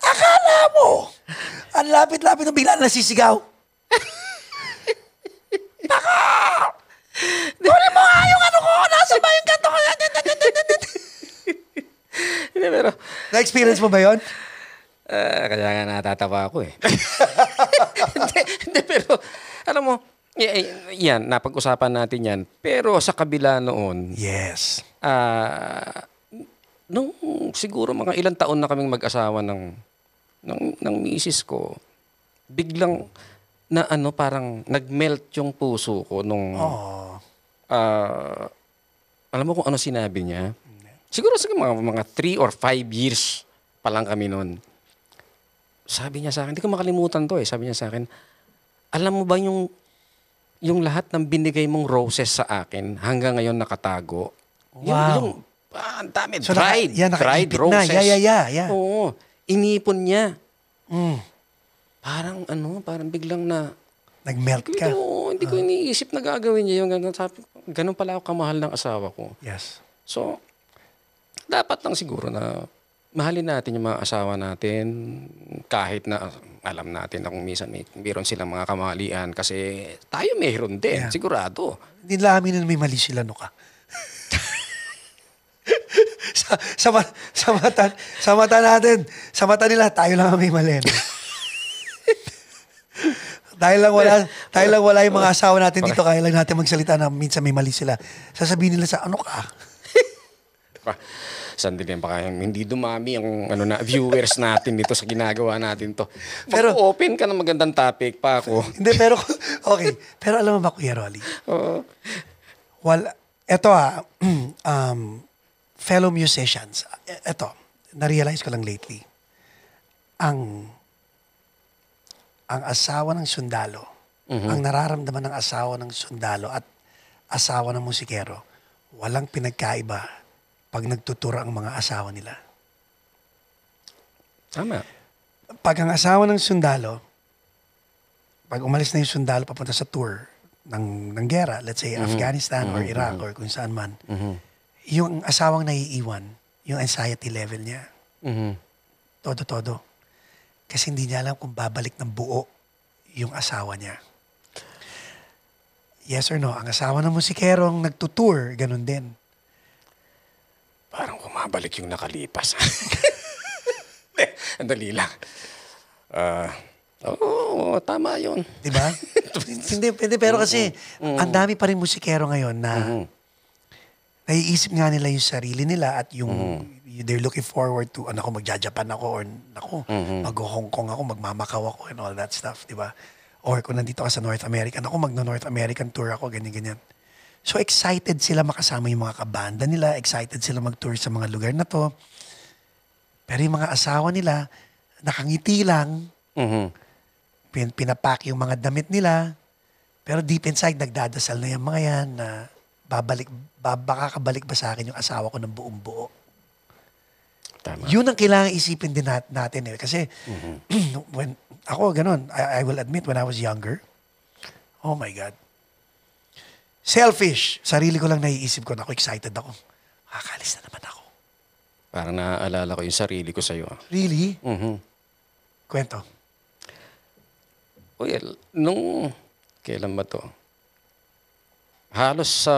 akala mo, ang lapit-lapit ng bigla nasisigaw. Baka! Kunin mo nga yung ano ko! Nasa ba yung kanto ko? Hindi, pero... Na-experience mo ba yon? ah, kaya nga natatawa ako eh. hindi, hindi, pero... Alam mo, yan, napag-usapan natin yan. Pero sa kabila noon, Yes. ah nung siguro mga ilang taon na kaming mag-asawa ng ng ng misis ko, biglang na ano parang nagmelt yung puso ko nung Oh. ah, alam mo kung ano sinabi niya? Siguro sa mga mga 3 or 5 years pa lang kami noon. Sabi niya sa akin, hindi ko makalimutan to eh. Sabi niya sa akin, alam mo ba yung yung lahat ng binigay mong roses sa akin hanggang ngayon nakatago? Yung, Wow. yung ah, ang dami. So, naka- dried. yan, dried nakaipit na. roses. Yeah, yeah, yeah, yeah. Oo. Inipon niya. Mm. Parang ano, parang biglang na, Nag-melt ka. ko, hindi ko iniisip na gagawin niya yung ganun. Sabi, ko, ganun pala ako kamahal ng asawa ko. Yes. So, dapat lang siguro na mahalin natin yung mga asawa natin kahit na alam natin na kung minsan may meron silang mga kamalian kasi tayo mayroon din, Yeah. sigurado. Hindi nila amin na may mali sila, no ka? sa, sa, sa, mata, sa mata natin, sa mata nila, tayo lang ang may mali. no? dahil lang wala, dahil lang wala yung mga asawa natin dito, kaya lang natin magsalita na minsan may mali sila. Sasabihin nila sa ano ka? Sandali pa kaya hindi dumami ang ano na viewers natin dito sa ginagawa natin to. Pero- open ka ng magandang topic pa ako. Hindi, pero, okay. Pero alam mo ba, Kuya Rolly? Oo. Wala, eto ah, um, fellow musicians, e- eto, na-realize ko lang lately, ang ang asawa ng sundalo, ang nararamdaman ng asawa ng sundalo at asawa ng musikero, walang pinagkaiba pag nagtuturo ang mga asawa nila. Tama. Pag ang asawa ng sundalo, pag umalis na yung sundalo papunta sa tour ng, ng gera, let's say Afghanistan or Iraq or kung saan man, yung asawang naiiwan, yung anxiety level niya, Mhm. todo-todo. Kasi hindi niya alam kung babalik ng buo yung asawa niya. Yes or no? Ang asawa ng musikerong nagtutour, ganun din. Parang kumabalik yung nakalipas. Andali lang. Ah, Oo, tama yun. Di ba? hindi, hindi, pero kasi ang dami pa rin musikero ngayon na naiisip nga nila yung sarili nila at yung they're looking forward to, ano ko, magja-Japan ako or ako, mag-Hong Kong ako, magmamakaw ako and all that stuff, di ba? Or kung nandito ka sa North American, ako magno-North American tour ako, ganyan-ganyan. So excited sila makasama yung mga kabanda nila, excited sila mag-tour sa mga lugar na to. Pero yung mga asawa nila, nakangiti lang, Mhm. pin, pinapak yung mga damit nila. Pero deep inside, nagdadasal na yung mga yan na babalik, ba, baka kabalik ba sa akin yung asawa ko ng buong buo. Tama. Yun ang kailangan isipin din nat- natin eh. Kasi when, ako ganun, I, I will admit when I was younger, oh my God. Selfish. Sarili ko lang naiisip ko na ako excited ako. Kakalis na naman ako. Parang naaalala ko yung sarili ko sa'yo. ah. Really? Mhm. Kwento. Well, nung, kailan ba to? Halos sa,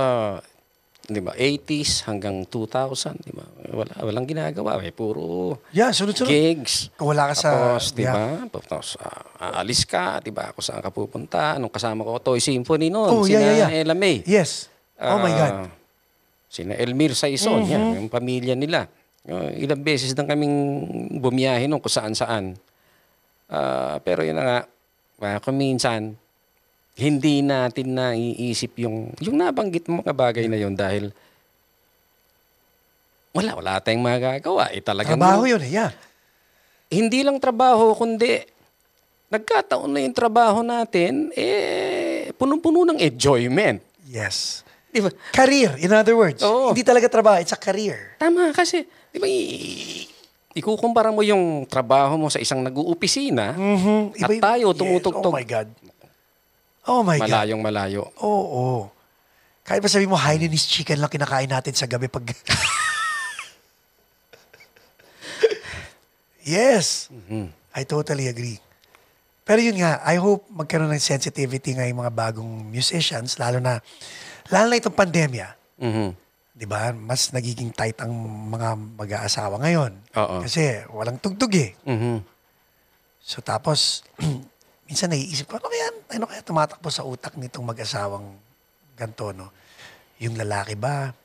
di ba, 80s hanggang 2000, di ba? Wala, walang ginagawa. Eh. Puro Yeah, sunod-sunod. gigs. Wala ka sa... Tapos, di yeah. ba? Tapos, ah, aalis ka, di ba? Kung saan ka pupunta. Nung kasama ko, Toy Symphony noon. Oh, yeah, sina yeah, yeah. Ella May. Yes. Oh my God. Mm-hmm. Ah, Sina Elmir Saison, yan, yung pamilya nila. Uh, ilang beses nang kaming bumiyahe nung kung saan-saan. Ah, pero yun na nga, uh, kung minsan, hindi natin naiisip yung, yung nabanggit mo mga bagay na yun dahil wala, wala tayong magagawa. Eh, talagang Trabaho yun eh, yeah. hindi lang trabaho, kundi nagkataon na yung trabaho natin, eh, punong-puno ng enjoyment. Yes. Di ba? Career, in other words. Oo. Hindi talaga trabaho, it's a career. Tama kasi, di ba, ikukumpara mo yung trabaho mo sa isang nag-uopisina Mhm. at tayo Yes. tumutugtog Oh my God. Oh my God. malayong malayo. Oo. Oh, Kahit ba sabi mo, Hainanese chicken lang kinakain natin sa gabi pag... yes. I totally agree. Pero yun nga, I hope magkaroon ng sensitivity nga yung mga bagong musicians, lalo na, lalo na itong pandemya. Mhm. Di ba? Mas nagiging tight ang mga mag-aasawa ngayon. Oo. Kasi walang tugtog eh. Mhm. So tapos, minsan naiisip ko, ano kaya, ano kaya tumatakbo sa utak nitong mag-asawang ganto, no? Yung lalaki ba,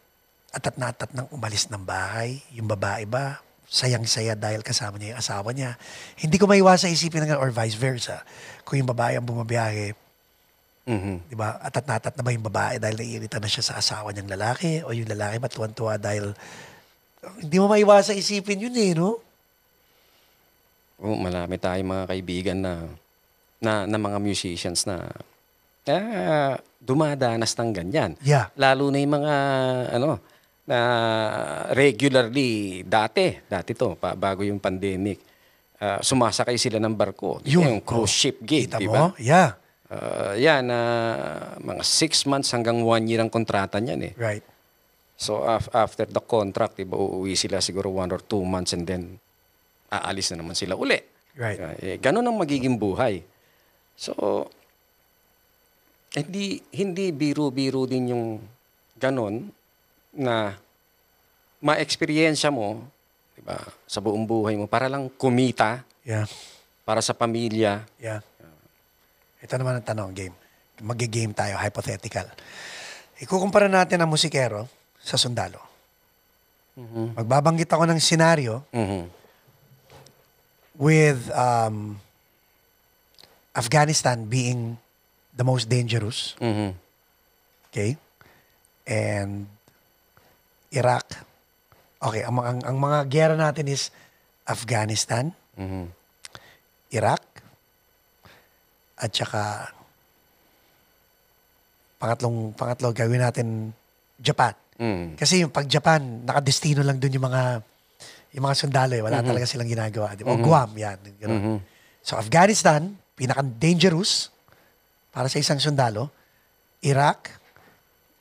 atat na atat nang umalis ng bahay? Yung babae ba, sayang-saya dahil kasama niya yung asawa niya? Hindi ko maiwasa isipin na or vice versa. Kung yung babae ang bumabiyahe, Mhm. di ba, atat na atat na ba yung babae dahil naiirita na siya sa asawa niyang lalaki? O yung lalaki ba tuwan-tuwa dahil hindi mo maiwasa isipin yun eh, no? Oo, marami tayong mga kaibigan na na, na mga musicians na ah, dumadanas ng ganyan. Yeah. Lalo na yung mga ano na regularly dati, dati to pa, bago yung pandemic. ah, sumasakay sila ng barko. Yun, yung cruise oh. ship gig, di ba? Yeah. Ah, yan, ah, mga six months hanggang one year ang kontrata niyan eh. Right. So af- after the contract, diba, uuwi sila siguro one or two months and then aalis na naman sila uli. Right. Uh, eh, ganun ang magiging buhay. So, hindi, hindi biro-biro din yung ganun na ma-experiensya mo diba, sa buong buhay mo para lang kumita Yeah. para sa pamilya. Yeah. Ito naman ang tanong, game. Mag-game tayo, hypothetical. Ikukumpara natin ang musikero sa sundalo. Magbabanggit ako ng senaryo Mhm. with um, Afghanistan being the most dangerous. Mhm. Okay? And Iraq. Okay, ang, ang, ang mga gera natin is Afghanistan, Mhm. Iraq, at saka pangatlong pangatlo gawin natin Japan. Mhm. Kasi yung pag Japan, nakadestino lang dun yung mga yung mga sundalo eh. Wala talaga silang ginagawa. Di ba? O Guam, yan. Ganun. Mhm. So Afghanistan, pinaka-dangerous para sa isang sundalo. Iraq,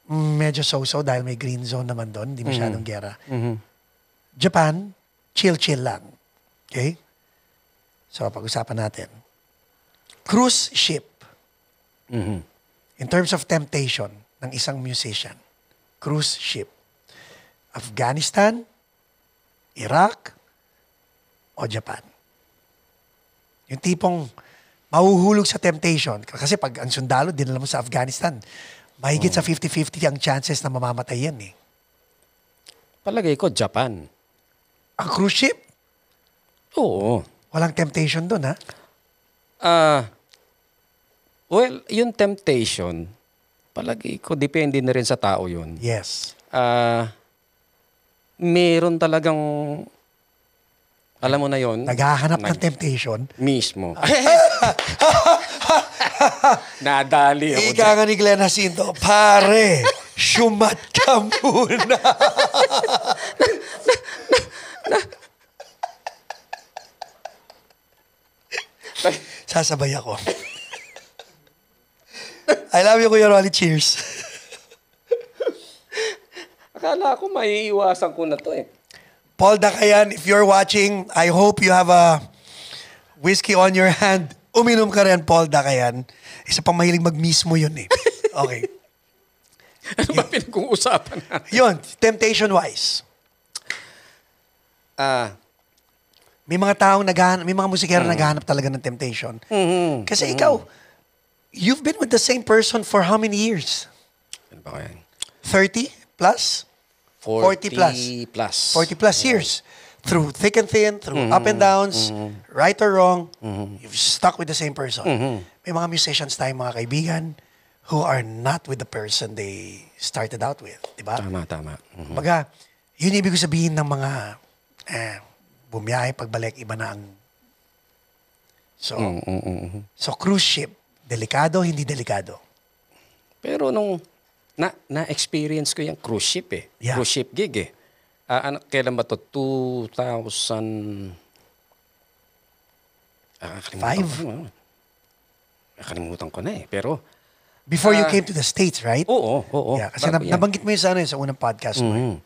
medyo so-so dahil may green zone naman doon. Hindi masyadong gera. Mhm. Japan, chill-chill lang. Okay? So, pag-usapan natin. Cruise ship. Mhm. In terms of temptation ng isang musician. Cruise ship. Afghanistan, Iraq, o Japan. Yung tipong mahuhulog sa temptation. Kasi pag ang sundalo, dinala mo sa Afghanistan, mahigit sa 50-50 ang chances na mamamatay yan eh. Palagay ko, Japan. Ang cruise ship, Oo. walang temptation doon ha. Ah, well, yung temptation, palagi ko, depende na rin sa tao yun. Yes. Ah, meron talagang, alam mo na yon Naghahanap ng temptation. mismo. Nadali ako. Ika nga ni Glenn Jacinto, pare, syumat ka muna. Sasabay ako. I love you, Kuya Rolly. Cheers. Akala ko maiiwasan ko na to eh. Paul Dakayan, if you're watching, I hope you have a whiskey on your hand. Uminom ka rin, Paul Dakayan. Isa pang mahilig magmismo yun eh. Okay. Ano ba pinag-uusapan natin? Yun, temptation-wise. Ah, May mga taong naghahanap, may mga musikero naghahanap talaga ng temptation. mhm. Kasi ikaw, you've been with the same person for how many years? Ano ba yan? 30 plus? 40 plus. plus. 40 plus years. Through thick and thin, through up and downs, right or wrong, you've stuck with the same person. May mga musicians tayong mga kaibigan who are not with the person they started out with. Di ba? Tama, tama. Mhm. Baga, yun ibig sabihin ng mga eh, bumiyahe, pagbalik, iba na ang... So, Mm, mm, mm, mm. so cruise ship, delikado, hindi delikado. Pero nung na na-experience ko yung cruise ship eh. Yeah. Cruise ship gig eh. Ah, ano, kailan ba to? 2000... Ah, Five? ko na. Nakalimutan ko na eh. Pero, Before you Ah. came to the States, right? oo, oo. yeah, kasi Bago nab- nabanggit mo yun sa, ano, yun, sa unang podcast mo. eh. Mhm.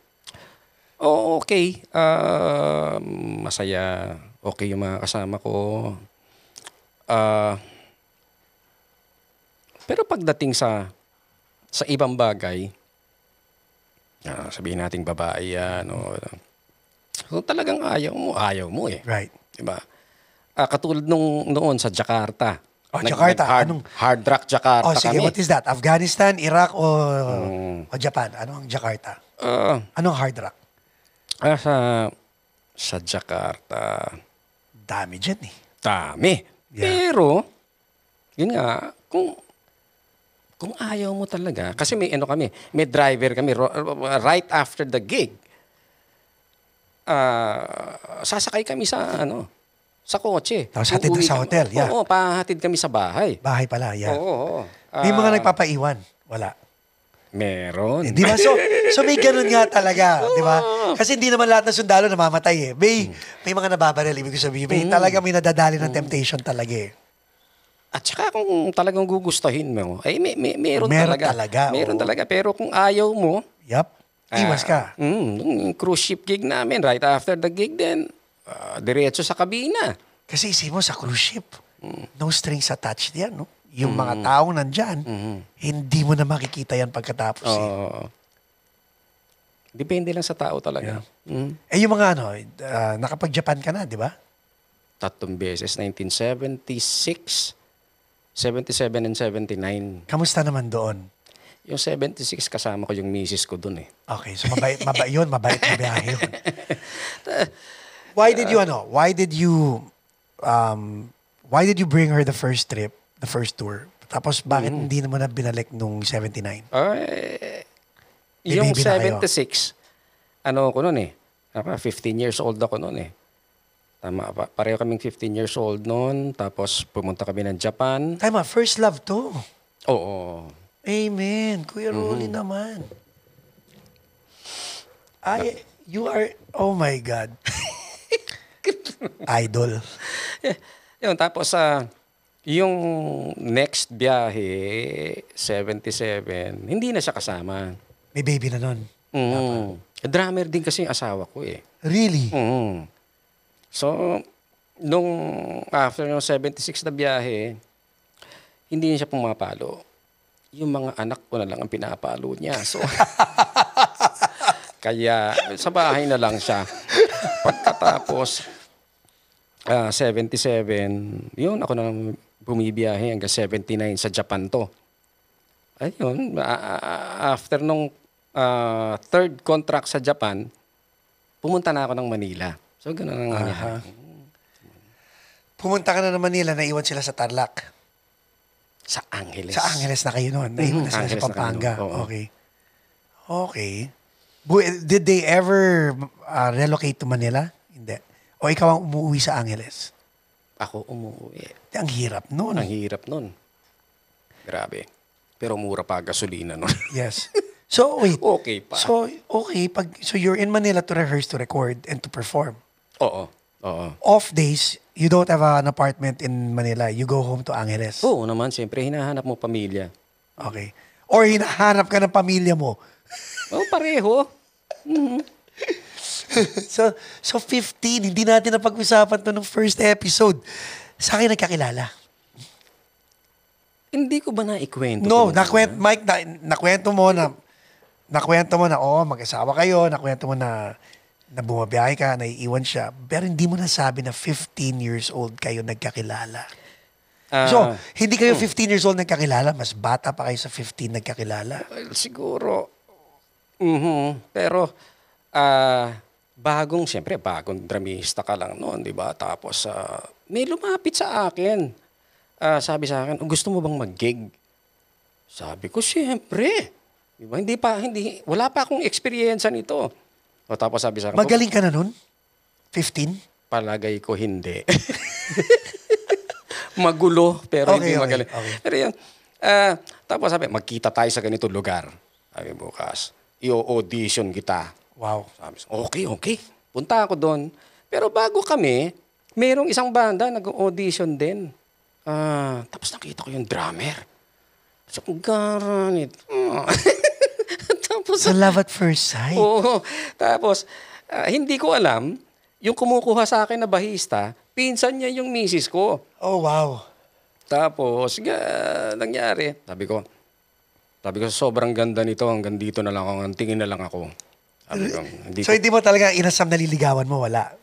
Oo, okay. Ah, masaya. Okay yung mga kasama ko. Ah, pero pagdating sa sa ibang bagay, ah, sabihin nating babae yan, o, so talagang ayaw mo, ayaw mo eh. Right. Diba? Ah, katulad nung noon sa Jakarta. Oh, Nag- Jakarta, nag-hard, anong- hard rock Jakarta Oh, sige, kami. what is that? Afghanistan, Iraq, o, Mm. o Japan? Ano ang Jakarta? Ah, Anong hard rock? ah, sa, sa Jakarta, Dami dyan eh. dami. Yeah. Pero, yun nga, kung kung ayaw mo talaga, kasi may ano kami, may driver kami, right after the gig, ah, sasakay kami sa ano, sa kotse. Tapos hatid na sa kami- hotel, yeah. Oo, pahatid kami sa bahay. Bahay pala, yeah. Oo, oo. May mga Ah, nagpapaiwan. Wala. Meron. Eh, di ba? So, so may ganun nga talaga, di ba? Kasi hindi naman lahat ng sundalo namamatay eh. May, may mga nababaril, ibig sabihin. May talaga may nadadali ng temptation talaga eh. At saka kung talagang gugustuhin mo, ay may, may, meron, Meron talaga. talaga, Meron oo. talaga. Pero kung ayaw mo, Yup. Iwas ka. Ah, mm, yung cruise ship gig namin, right after the gig then, ah, diretso sa kabina. Kasi isip mo sa cruise ship, no strings attached yan, no? Yung mga taong nandyan, hindi mo na makikita yan pagkatapos. eh. Oo. depende lang sa tao talaga. Mm. Eh yung mga ano, ah, nakapag-Japan ka na, di ba? Tatlong beses, 1976, 77 and 79. Kamusta naman doon? Yung 76, kasama ko yung misis ko dun eh. Okay, so mabait, mabait yun, mabait na biyahe yun. Why did you ano? Why did you um why did you bring her the first trip, the first tour? Tapos bakit Mm. hindi naman na binalik nung 79? Ay, May yung baby na kayo. 76, ano ko noon eh. Apa, 15 years old ako noon eh. Tama pa. Pareho kaming 15 years old noon. Tapos pumunta kami ng Japan. Tama, first love to. Oo. Amen. Kuya Rolly Mm-hmm. naman. Ay, you are, oh my God. Idol. Yun, tapos sa yung next biyahe, 77, hindi na siya kasama. May baby na nun. Mm. Drummer din kasi yung asawa ko eh. Really? Mm. So, nung after ng 76 na biyahe, hindi niya siya pumapalo. Yung mga anak ko na lang ang pinapalo niya. So, kaya sa bahay na lang siya. Pagkatapos, ah, 77, yun, ako na bumibiyahe hanggang 79 sa Japan to. Ayun, after nung ah, third contract sa Japan, pumunta na ako ng Manila. So, ganun ang nangyari. Pumunta ka na ng Manila, naiwan sila sa Tarlac. Sa Angeles. Sa Angeles na kayo noon. Naiwan na Mhm, sila Angeles sa na Pampanga. Oo. Okay. Okay. Bu- Did they ever uh, relocate to Manila? Hindi. O ikaw ang umuwi sa Angeles? Ako umuwi. Ang hirap noon. Ang hirap nun. Grabe. Pero mura pa gasolina nun. Yes. So, wait. okay pa. So, okay. Pag, so, you're in Manila to rehearse, to record, and to perform. Oo. Oo. Off days, you don't have an apartment in Manila. You go home to Angeles. Oo naman, siyempre, hinahanap mo pamilya. Okay. Or hinahanap ka ng pamilya mo. Oo, pareho. so, so 15, hindi natin napag-usapan to nung first episode. Sa akin nagkakilala. Hindi ko ba naikwento? No, to? nakwent, Mike, na, nakwento mo na, nakwento mo na, oo, mag-asawa kayo, nakwento mo na, na bumabiyahe ka, naiiwan siya. Pero hindi mo nasabi na 15 years old kayo nagkakilala. Ah, so, hindi kayo 15 years old nagkakilala, mas bata pa kayo sa 15 nagkakilala. well, siguro. Mhm. Pero, ah, bagong, siyempre, bagong dramista ka lang noon, di ba? Tapos, ah, may lumapit sa akin. Ah, sabi sa akin, gusto mo bang mag-gig? Sabi ko, siyempre. Di ba? Hindi pa, hindi, wala pa akong experience nito. O tapos sabi sa akin, Magaling ka na nun? 15? palagay ko hindi. Magulo, pero Okay, hindi okay, magaling. okay. Pero yun, ah, tapos sabi, magkita tayo sa ganito lugar. Sabi bukas, i-audition kita. Wow. Sabi, okay, okay. Punta ako doon. Pero bago kami, merong isang banda nag-audition din. Ah, tapos nakita ko yung drummer. So, garanit. Ah. Tapos, So, love at first sight. Oo. Tapos, ah, hindi ko alam, yung kumukuha sa akin na bahista, pinsan niya yung misis ko. Oh, wow. Tapos, ga, nangyari. Sabi ko, sabi ko, sobrang ganda nito, hanggang dito na lang ako, ang tingin na lang ako. Sabi ko, hindi So, ko, hindi mo talaga inasam na liligawan mo, wala.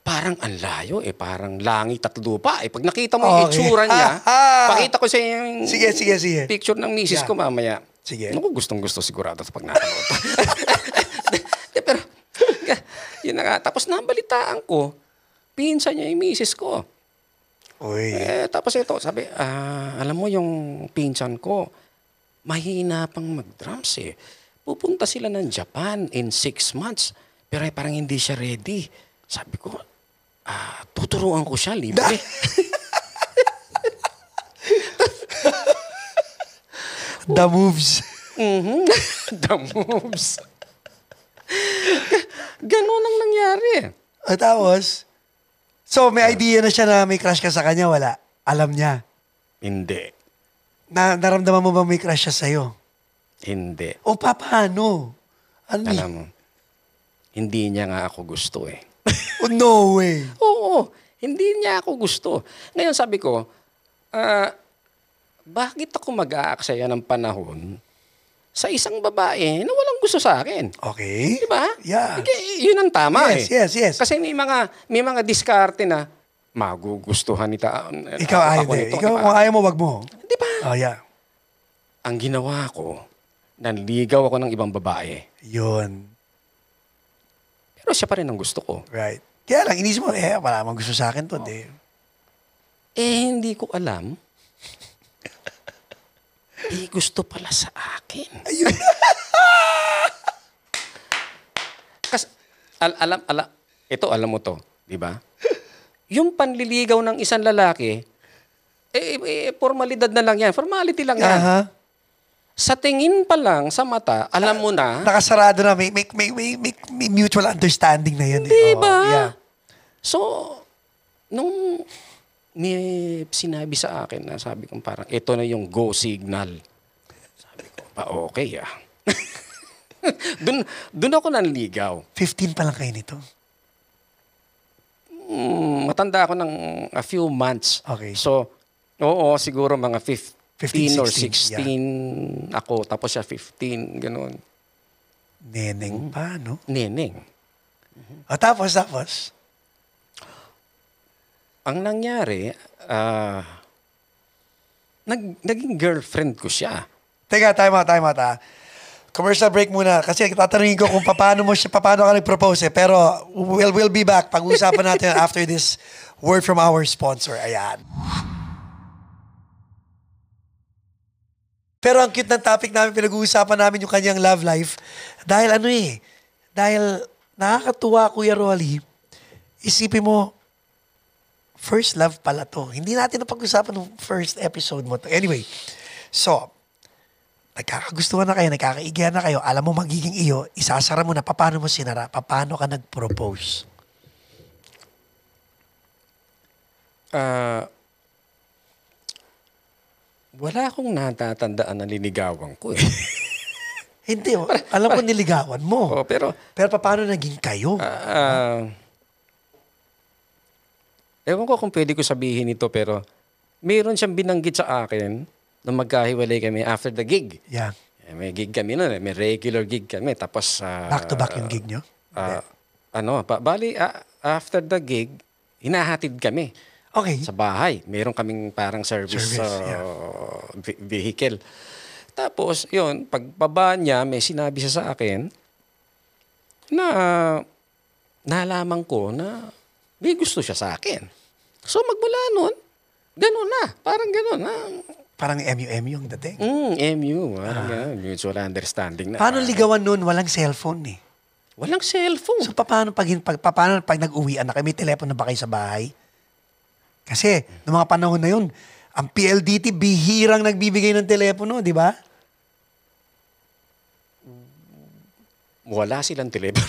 parang ang layo eh, parang langit at lupa eh. Pag nakita mo yung Okay. itsura niya, Ah! pakita ko sa yung Sige, sige, sige. picture ng misis Yeah. ko mamaya. Sige. Naku, gustong gusto sigurado sa pag nakanood. Pero, yun na nga. Tapos nabalitaan ko, pinsan niya yung misis ko. Uy. Eh, tapos ito, sabi, ah, alam mo yung pinsan ko, mahina pang mag-drums eh. Pupunta sila ng Japan in six months. Pero eh, parang hindi siya ready. Sabi ko, ah, tuturuan ko siya, libre. The moves. Mhm. The moves. Ganon ang nangyari. At tapos, so may idea na siya na may crush ka sa kanya, wala. Alam niya. Hindi. Na, naramdaman mo ba may crush siya sa'yo? Hindi. O pa, paano? Ano y- Alam mo, hindi niya nga ako gusto eh. Oh, no way. Oo, hindi niya ako gusto. Ngayon sabi ko, ah, bakit ako mag-aaksaya ng panahon sa isang babae na walang gusto sa akin? Okay. Di ba? Yeah. Sige, yun ang tama Yes, eh. yes, yes. Kasi may mga, may mga diskarte na magugustuhan nita. Ikaw ayaw ako din. Ikaw, di ba? kung ayaw mo, wag mo. Di ba? Oh, yeah. Ang ginawa ko, nanligaw ako ng ibang babae. Yun. Pero siya pa rin ang gusto ko. Right. Kaya lang, inisip mo, eh, wala mang gusto sa akin to. di. Eh, hindi ko alam. Eh, gusto pala sa akin. Ayun. Kasi, al- alam, ala, ito, alam mo to, di ba? Yung panliligaw ng isang lalaki, eh, eh, formalidad na lang yan. Formality lang yan. Aha. Sa tingin pa lang, sa mata, alam mo na, Nakasarado na. May, may, may, may, may, may mutual understanding na yun. eh. di ba? yeah. So, nung may sinabi sa akin na sabi ko parang, ito na yung go signal. Sabi ko, pa okay ah. dun, dun ako nanligaw. 15 pa lang kayo nito. mm, matanda ako ng a few months. Okay. So, oo, siguro mga 15, 15, or 16, 16 ako. Tapos siya 15, ganun. Neneng pa, no? Neneng. O tapos, tapos. Ang nangyari, ah, nag, naging girlfriend ko siya. Teka, time out, time out ah. Commercial break muna kasi tatanungin ko kung paano mo siya, paano ka nag-propose eh. Pero we'll, we'll be back. Pag-uusapan natin after this word from our sponsor. Ayan. Pero ang cute ng topic namin, pinag-uusapan namin yung kanyang love life. Dahil ano eh, dahil nakakatuwa, Kuya Rolly, isipin mo, first love pala to. Hindi natin napag-usapan ng first episode mo to. Anyway, so, nagkakagustuhan na kayo, nagkakaigihan na kayo, alam mo magiging iyo, isasara mo na, paano mo sinara, paano ka nag-propose? Ah, wala akong natatandaan na linigawan ko eh. Hindi, alam ko niligawan mo. oh, pero, Pero paano naging kayo? ah, ewan ko kung pwede ko sabihin ito, pero mayroon siyang binanggit sa akin na magkahiwalay kami after the gig. Yan. Eh, May gig kami nun, eh. may regular gig kami. Tapos, ah, Back to back yung gig nyo? ah, ano, pa, bali, ah, after the gig, hinahatid kami Okay. sa bahay. Meron kaming parang service, Service, uh, yeah. ve- vehicle. Tapos, yun, pagbaba niya, may sinabi siya sa akin na nalaman ko na may gusto siya sa akin. So, magmula nun, ganun na. Parang ganun. Ah, Parang MU-MU ang dating. mm, MU, parang ganun, mutual understanding na. Paano ligawan nun? Walang cellphone eh. Walang cellphone. So paano pag, pag, pa- paano pag nag-uwian na kayo, may telepono na ba kayo sa bahay? Kasi, noong mga panahon na yun, ang PLDT bihirang nagbibigay ng telepono, di ba? Wala silang telepono.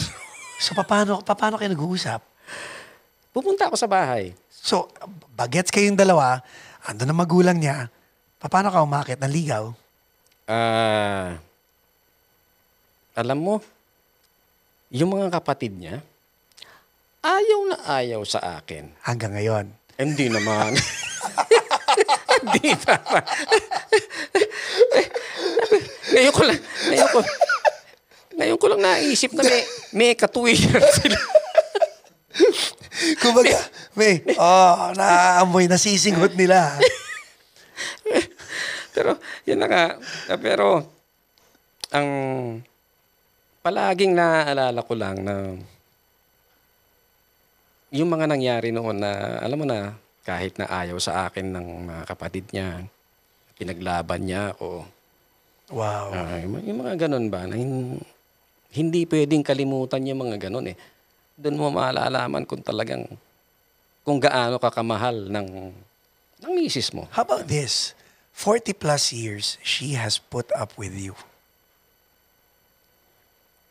So paano, paano kayo nag-uusap? Pupunta ako sa bahay. So, bagets kayong dalawa, ando na magulang niya, paano ka umakit ng ligaw? Ah, alam mo, yung mga kapatid niya, ayaw na ayaw sa akin. Hanggang ngayon. Hindi naman. Hindi naman. ngayon ko lang, ngayon ko, ngayon ko lang naisip na may, may katuwiran sila. Kumbaga, may, oh, naaamoy, nasisinghot nila. Pero, yun na nga. Ah, Pero, ang palaging naaalala ko lang na yung mga nangyari noon na, alam mo na, kahit na ayaw sa akin ng mga kapatid niya, pinaglaban niya ako. Wow. Ah, yung, mga- yung mga ganun ba, na hin- hindi pwedeng kalimutan yung mga ganun eh. Doon mo malalaman kung talagang, kung gaano ka kamahal ng, ng misis mo. How about this? 40 plus years, she has put up with you.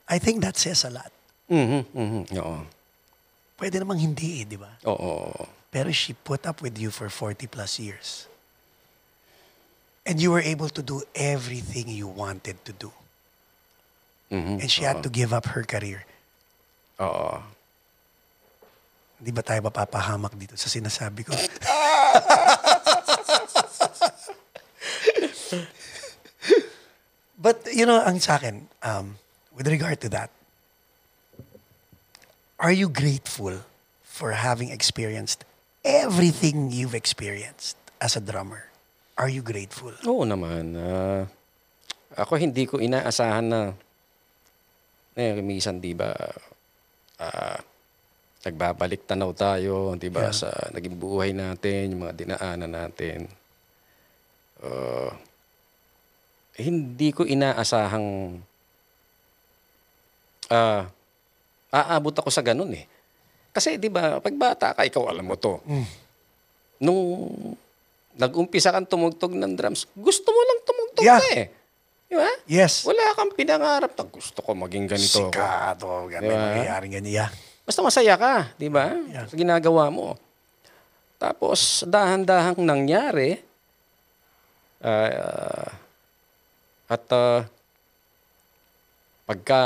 I think that says a lot. Mhm, mhm, oo. Pwede namang hindi eh, di ba? Oo. Pero she put up with you for 40 plus years. And you were able to do everything you wanted to do. Mhm, And she had to give up her career. Oo. Hindi ba tayo mapapahamak dito sa sinasabi ko? But, you know, ang sa akin, um, with regard to that, are you grateful for having experienced everything you've experienced as a drummer? Are you grateful? Oo naman. ah, ako hindi ko inaasahan na eh, minsan di ba ah, nagbabalik tanaw tayo, di ba, Yeah. sa naging buhay natin, yung mga dinaanan natin. Ah, hindi ko inaasahang ah, aabot ako sa ganun eh. Kasi di ba, pag bata ka, ikaw alam mo to. Nung nag-umpisa kang tumugtog ng drums, gusto mo lang tumugtog Yeah. ka eh. Di ba? Yes. Wala kang pinangarap na gusto ko maging ganito ako. Sikado. Ganun Diba? mangyayaring ganyan. Basta masaya ka, di ba? Yeah. Sa ginagawa mo. Tapos, dahan-dahang nangyari. ah, at ah, pagka,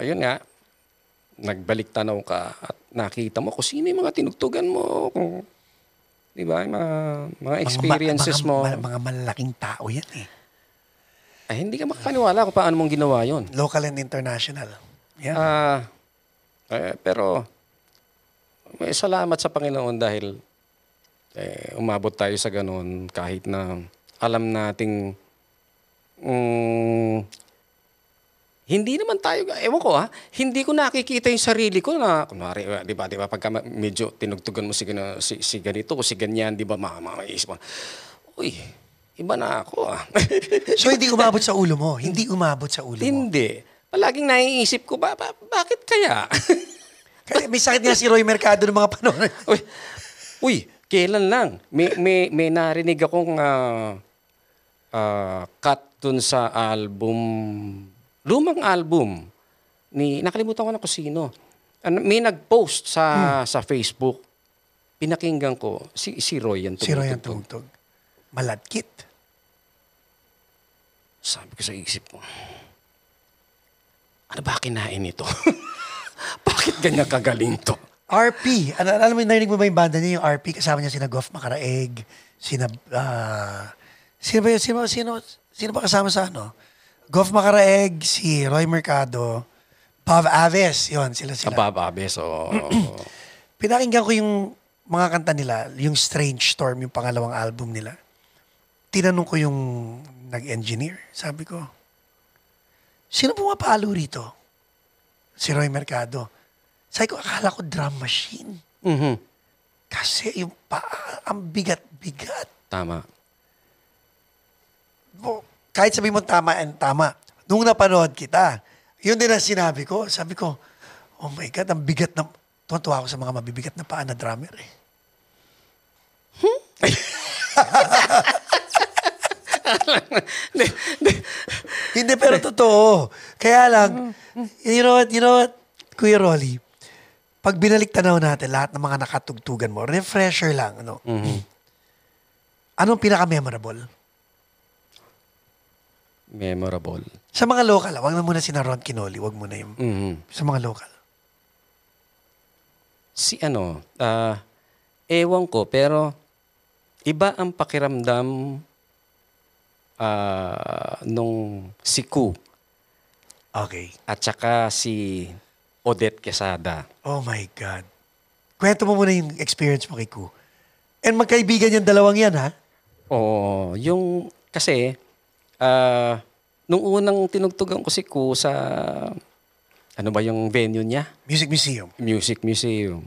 yun nga, nagbalik tanaw ka at nakita mo kung sino yung mga tinugtugan mo, kung, di ba, mga, mga experiences mga, mo. Mga, mga malalaking tao yan eh. ay, hindi ka makapaniwala kung paano mong ginawa yon. Local and international. Yeah. Ah, eh, pero may salamat sa Panginoon dahil eh, umabot tayo sa ganun kahit na alam nating mm, hindi naman tayo, ewan ko ha, hindi ko nakikita yung sarili ko na, kunwari, eh, di ba, di ba, pagka medyo tinugtugan mo si, si, si ganito o si ganyan, di ba, mama, maisip mo, uy, iba na ako ah. so hindi umabot sa ulo mo. Hindi umabot sa ulo mo. hindi. Palaging naiisip ko, ba, ba- bakit kaya? Kasi may sakit nga si Roy Mercado ng mga panahon. uy, uy, kailan lang? May, may, may narinig akong ah, ah, cut dun sa album, lumang album, ni, nakalimutan ko na kung sino. Ano, may nag-post sa sa Facebook. Pinakinggan ko, si, si Roy yan si Roy ang tumutugtog. Maladkit. Sabi ko sa isip ko, ano ba kinain ito? Bakit ganyan kagaling to? RP. Ano, alam mo, narinig mo ba yung banda niya, yung RP? Kasama niya sina Goff Macaraeg, sina, ah, sino ba yun? Sino, sino, sino ba kasama sa ano? Goff Macaraeg, si Roy Mercado, Pav Aves, yon sila sila. Kabababe, so... Pinakinggan ko yung mga kanta nila, yung Strange Storm, yung pangalawang album nila. Tinanong ko yung nag-engineer. Sabi ko, sino pumapalo rito? Si Roy Mercado. Sabi ko, akala ko drum machine. Mhm. Kasi yung pa, ang bigat-bigat. Tama. Bo, kahit sabi mo tama and tama, nung napanood kita, yun din ang sinabi ko. Sabi ko, oh my God, ang bigat na, tuwa ako sa mga mabibigat na paa na drummer eh. Hindi, pero totoo. Kaya lang, you know what, you know what, Kuya Rolly, pag binalik tanaw natin lahat ng mga nakatugtugan mo, refresher lang, ano? Anong pinaka-memorable? Memorable. Sa mga local, ah, wag na muna si Ron Kinoli, wag muna yung Mhm. sa mga local. Si ano, ah, ewan ko, pero iba ang pakiramdam ah, nung si Ku Okay. at saka si Odette Quesada. Oh my God. Kwento mo muna yung experience mo kay Ku. And magkaibigan yung dalawang yan, ha? Oo, yung kasi ah, nung unang tinugtugan ko si Ku sa ano ba yung venue niya? Music Museum. Music Museum.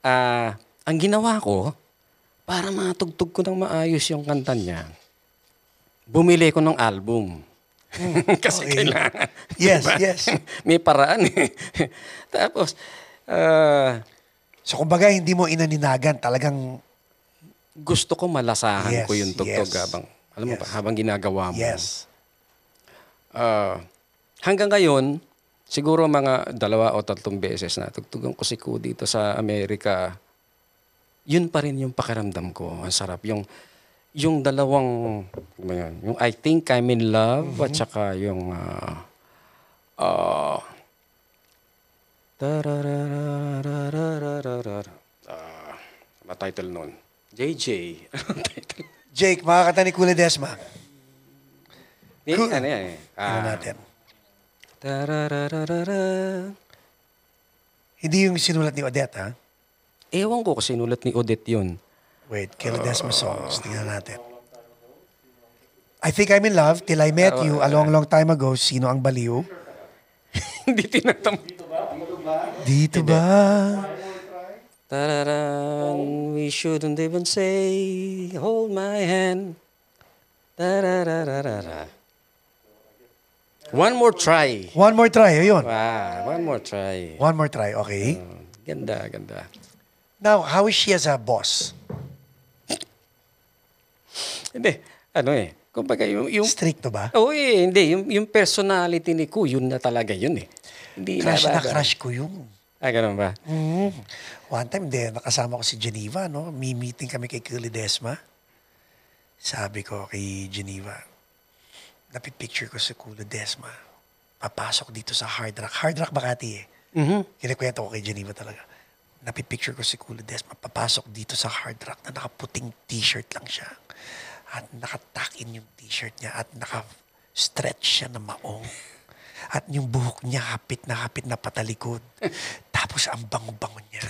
Ah, ang ginawa ko para matugtog ko ng maayos yung kanta niya. Bumili ko ng album. Kasi okay. kailangan. Yes, diba? yes. May paraan eh. Tapos, ah, So, kumbaga, hindi mo inaninagan. Talagang, gusto ko malasahan Yes, ko yung tugtog yes. habang, alam mo Yes. ba, habang ginagawa mo. yes. Ah, hanggang ngayon, siguro mga dalawa o tatlong beses na tugtugan ko si Ku dito sa Amerika, yun pa rin yung pakiramdam ko. Ang sarap. Yung, yung dalawang, yun, yung I Think I'm in Love mm-hmm. at saka yung uh, uh, uh, na title nun. JJ. title? Jake, makakata ni Kula Desma. Eh, cool. ano yan eh. Ah. Ano natin? Hindi yung sinulat ni Odette, ha? Ewan ko kung sinulat ni Odette yun. Wait, Kila Desma songs. Tingnan natin. I think I'm in love till I met you a long, long time ago. Sino ang baliw? Hindi tinatam. Dito ba? Tararan, we shouldn't even say, hold my hand. Tararararara. One more try. One more try. Ayun. Wow, one more try. One more try. Okay. Ganda, ganda. Now, how is she as a boss? Hindi, ano eh. Kumbaga yung... yung Stricto ba? Oo eh, hindi. Yung, yung personality ni Ku, yun na talaga yun eh. Hindi Crush na bago. crush ko yun. Ah, ganun ba? Mm. One time, din, nakasama ko si Geneva, no? May meeting kami kay Kili Desma. Sabi ko kay Geneva, napipicture ko si Kula Desma. Papasok dito sa Hard Rock. Hard Rock Makati eh. Mhm. Kinikwento ko kay Geneva talaga. Napipicture ko si Kuya Des, mapapasok dito sa hard rock na nakaputing t-shirt lang siya. At nakatuck in yung t-shirt niya at naka-stretch siya na maong. At yung buhok niya hapit na hapit na patalikod. Tapos ang bango-bango niya.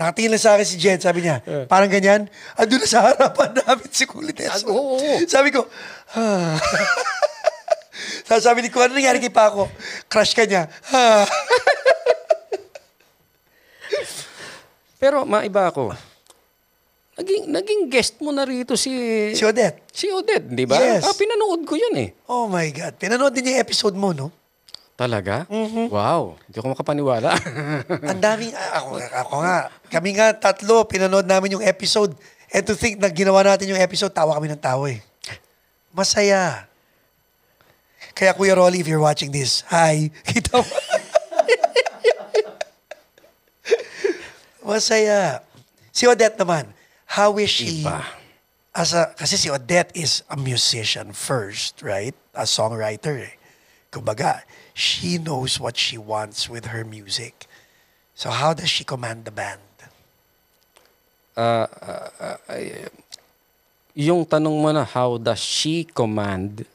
Nakatingin lang sa akin si Jen, sabi niya, parang ganyan, ando na sa harapan namin si Kuya Des. Ah, oo, oo. Sabi ko, ah. Tapos sabi ni Kuya, ano nangyari kay Paco? Crush ka niya. Ah. Pero maiba ako. Naging, naging guest mo na rito si... Si Odette. Si Odette, di ba? Yes. Ah, pinanood ko yun eh. Oh my God. Pinanood din yung episode mo, no? Talaga? Mm-hmm. Wow. Hindi ako makapaniwala. Ang daming, ah, ako, ako nga, kami nga tatlo, pinanood namin yung episode. And to think na ginawa natin yung episode, tawa kami ng tawa eh. Masaya. Kaya Kuya Rolly, if you're watching this, hi. Kita mo. Masaya. Si Odette naman, how is she? Iba. As a, kasi si Odette is a musician first, right? A songwriter eh. Kumbaga, she knows what she wants with her music. So how does she command the band? Ah, ah, ay, yung tanong mo na, how does she command?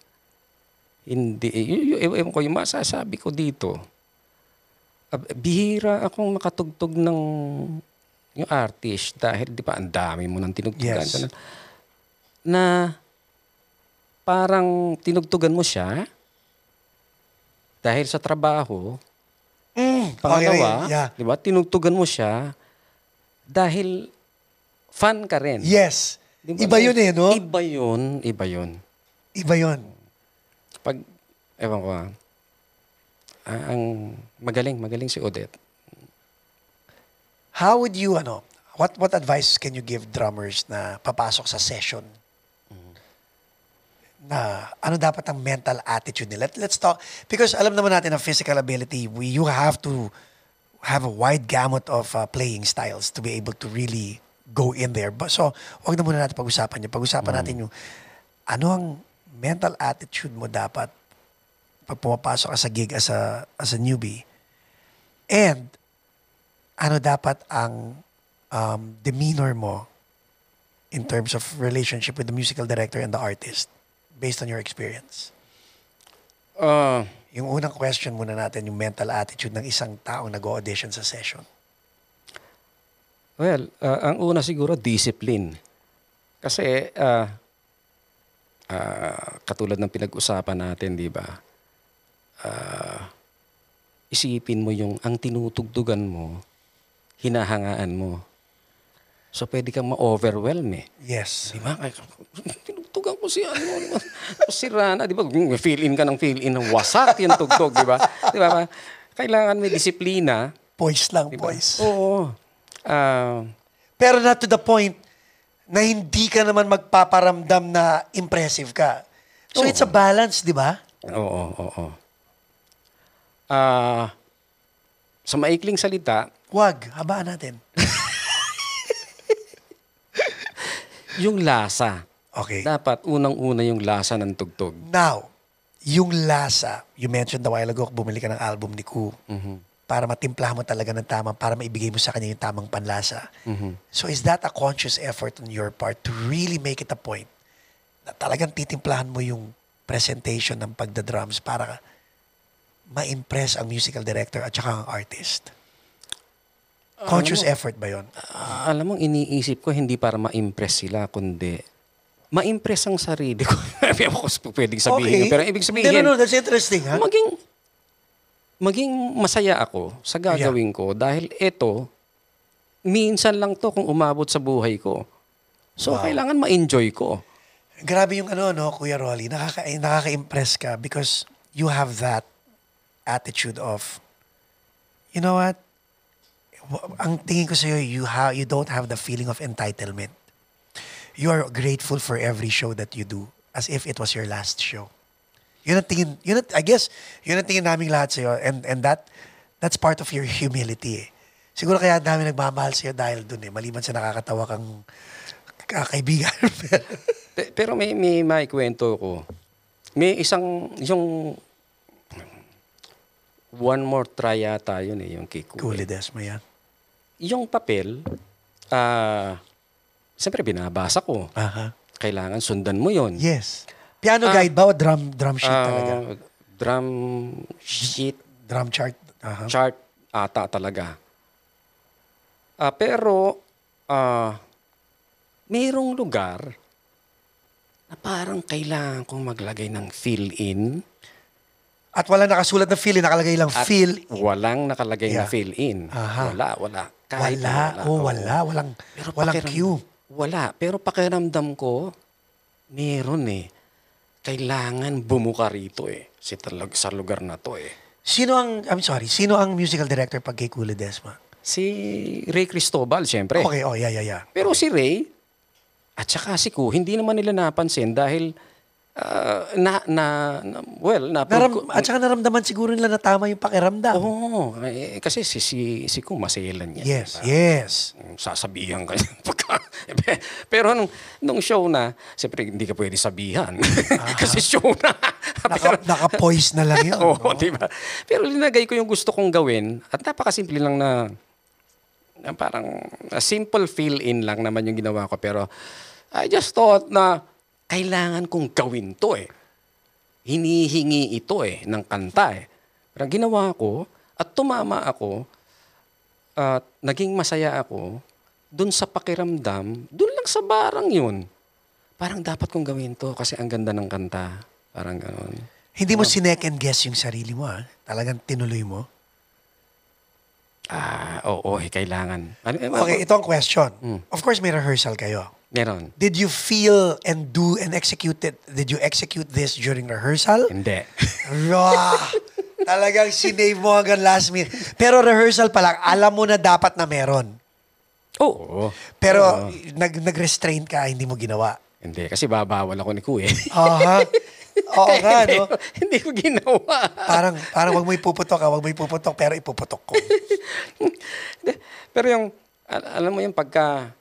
Hindi. Y- ewan ko, yung masasabi ko dito, ah, bihira akong makatugtog ng yung artist dahil di ba ang dami mo nang tinugtugan. Yes. Ganun. Na parang tinugtugan mo siya dahil sa trabaho, Mm, Pangalawa, okay, yeah. di ba, tinugtugan mo siya dahil fan ka rin. Yes. Di ba? Iba yun eh, no? Iba yun, iba yun. Iba yun. Pag, ewan ko ah, ah, ang magaling, magaling si Odette. How would you, ano, what what advice can you give drummers na papasok sa session? Na ano dapat ang mental attitude nila? Let, let's talk, because alam naman natin ang physical ability, we, you have to have a wide gamut of uh, playing styles to be able to really go in there. But, so, wag na muna natin pag-usapan yun. Pag-usapan natin yung ano ang mental attitude mo dapat pag pumapasok ka sa gig as a, as a newbie. And ano dapat ang um, demeanor mo in terms of relationship with the musical director and the artist based on your experience? Ah, Yung unang question muna natin, yung mental attitude ng isang taong nag-audition sa session. well, ah, ang una siguro, discipline. Kasi, ah, ah, katulad ng pinag-usapan natin, di ba? Ah, isipin mo yung ang tinutugtugan mo, hinahangaan mo. So, pwede kang ma-overwhelm eh. Yes. Di ba? Ay, tinugtugan ko si ano, si Rana, di ba? Fill in ka ng fill in, wasak yung tugtog, di ba? Di ba? Kailangan may disiplina. Poise lang, Di ba? poise. Oo. Ah, Pero not to the point na hindi ka naman magpaparamdam na impressive ka. So Oo. it's a balance, di ba? oo, oo, oo. Ah, sa maikling salita, Wag, habaan natin. yung lasa. Okay. Dapat unang-una yung lasa ng tugtog. Now, yung lasa, you mentioned a while ago, bumili ka ng album ni Ku para matimplahan mo talaga ng tama, para maibigay mo sa kanya yung tamang panlasa. So is that a conscious effort on your part to really make it a point na talagang titimplahan mo yung presentation ng pagda-drums para ma-impress ang musical director at saka ang artist? Conscious effort ba yon? Ah, alam mo, iniisip ko hindi para ma-impress sila, kundi ma-impress ang sarili ko. Ako kung pwedeng sabihin. yun. Pero ibig sabihin, No, no, no, that's interesting, ha? maging maging masaya ako sa gagawin ko dahil ito minsan lang to kung umabot sa buhay ko. So Wow. kailangan ma-enjoy ko. Grabe yung ano, no, Kuya Rolly. Nakaka, nakaka-impress ka because you have that attitude of, you know what? Ang tingin ko sa'yo, you, ha- you don't have the feeling of entitlement. You are grateful for every show that you do as if it was your last show. Yun ang tingin, yun ang, I guess, yun ang tingin namin lahat sa'yo. And, and that, that's part of your humility eh. Siguro kaya dami nagmamahal sa'yo dahil dun eh. Maliban sa nakakatawa kang ka- kaibigan. Pe- Pero may may maikwento ko. May isang yung One More Try yata yun eh, yung kay. Cool Ledesma yan. Yung papel, ah, siyempre binabasa ko. Aha. Kailangan sundan mo yon. Yes. Piano guide ba o drum, drum sheet Ah, talaga? Drum sheet Drum chart? Aha. chart ata talaga. Ah, pero ah mayroong lugar na parang kailangan kong maglagay ng fill-in At wala nakasulat na fill, nakalagay lang at fill. walang nakalagay na Yeah. fill-in. Aha. Wala, wala. Kahit Wala. na Oh, wala. Walang, Pero walang pakiram- cue. Wala. Pero pakiramdam ko, meron eh. Kailangan bumuka rito eh. Sa, talag, sa lugar na to eh. Sino ang, I'm sorry, sino ang musical director pag kay Cool Ledesma? Si Ray Cristobal, siyempre. Okay, oh, yeah, yeah, yeah. Pero si Ray, at saka si Ku, hindi naman nila napansin dahil ah, na, na, na, well, na, Naram, at saka naramdaman siguro nila na tama yung pakiramdam. Oo, eh, kasi si, si, si Ku maselan niya. yes, diba? yes. Sasabihan ka pagka- Pero nung, nung show na, siyempre hindi ka pwede sabihan. kasi show na. Naka, naka-poise na lang yun. Oo, no? di ba? Pero linagay ko yung gusto kong gawin at napakasimple lang na, na parang a simple fill-in lang naman yung ginawa ko. Pero I just thought na kailangan kong gawin to eh. Hinihingi ito eh, ng kanta eh. Pero ginawa ko at tumama ako at naging masaya ako dun sa pakiramdam, dun lang sa barang yun. Parang dapat kong gawin to kasi ang ganda ng kanta. Parang gano'n. Hindi mo sinek and guess yung sarili mo, ha? Talagang tinuloy mo. Ah, oo, eh, kailangan. Ano, eh, Okay, ito ang question. Hmm. Of course, may rehearsal kayo. Meron. Did you feel and do and execute it? Did you execute this during rehearsal? Hindi. Rah! Talagang sinave mo hanggang last minute. Pero rehearsal pa lang, alam mo na dapat na meron. Oo. Pero nag, nag-restrain ka, hindi mo ginawa. Hindi, kasi babawal ako ni Kuya. Aha. Oo nga, hindi, no? ko- hindi ko ginawa. Parang, parang wag mo ipuputok ka, wag mo ipuputok, pero ipuputok ko. Hindi. Pero yung, al- alam mo yung pagka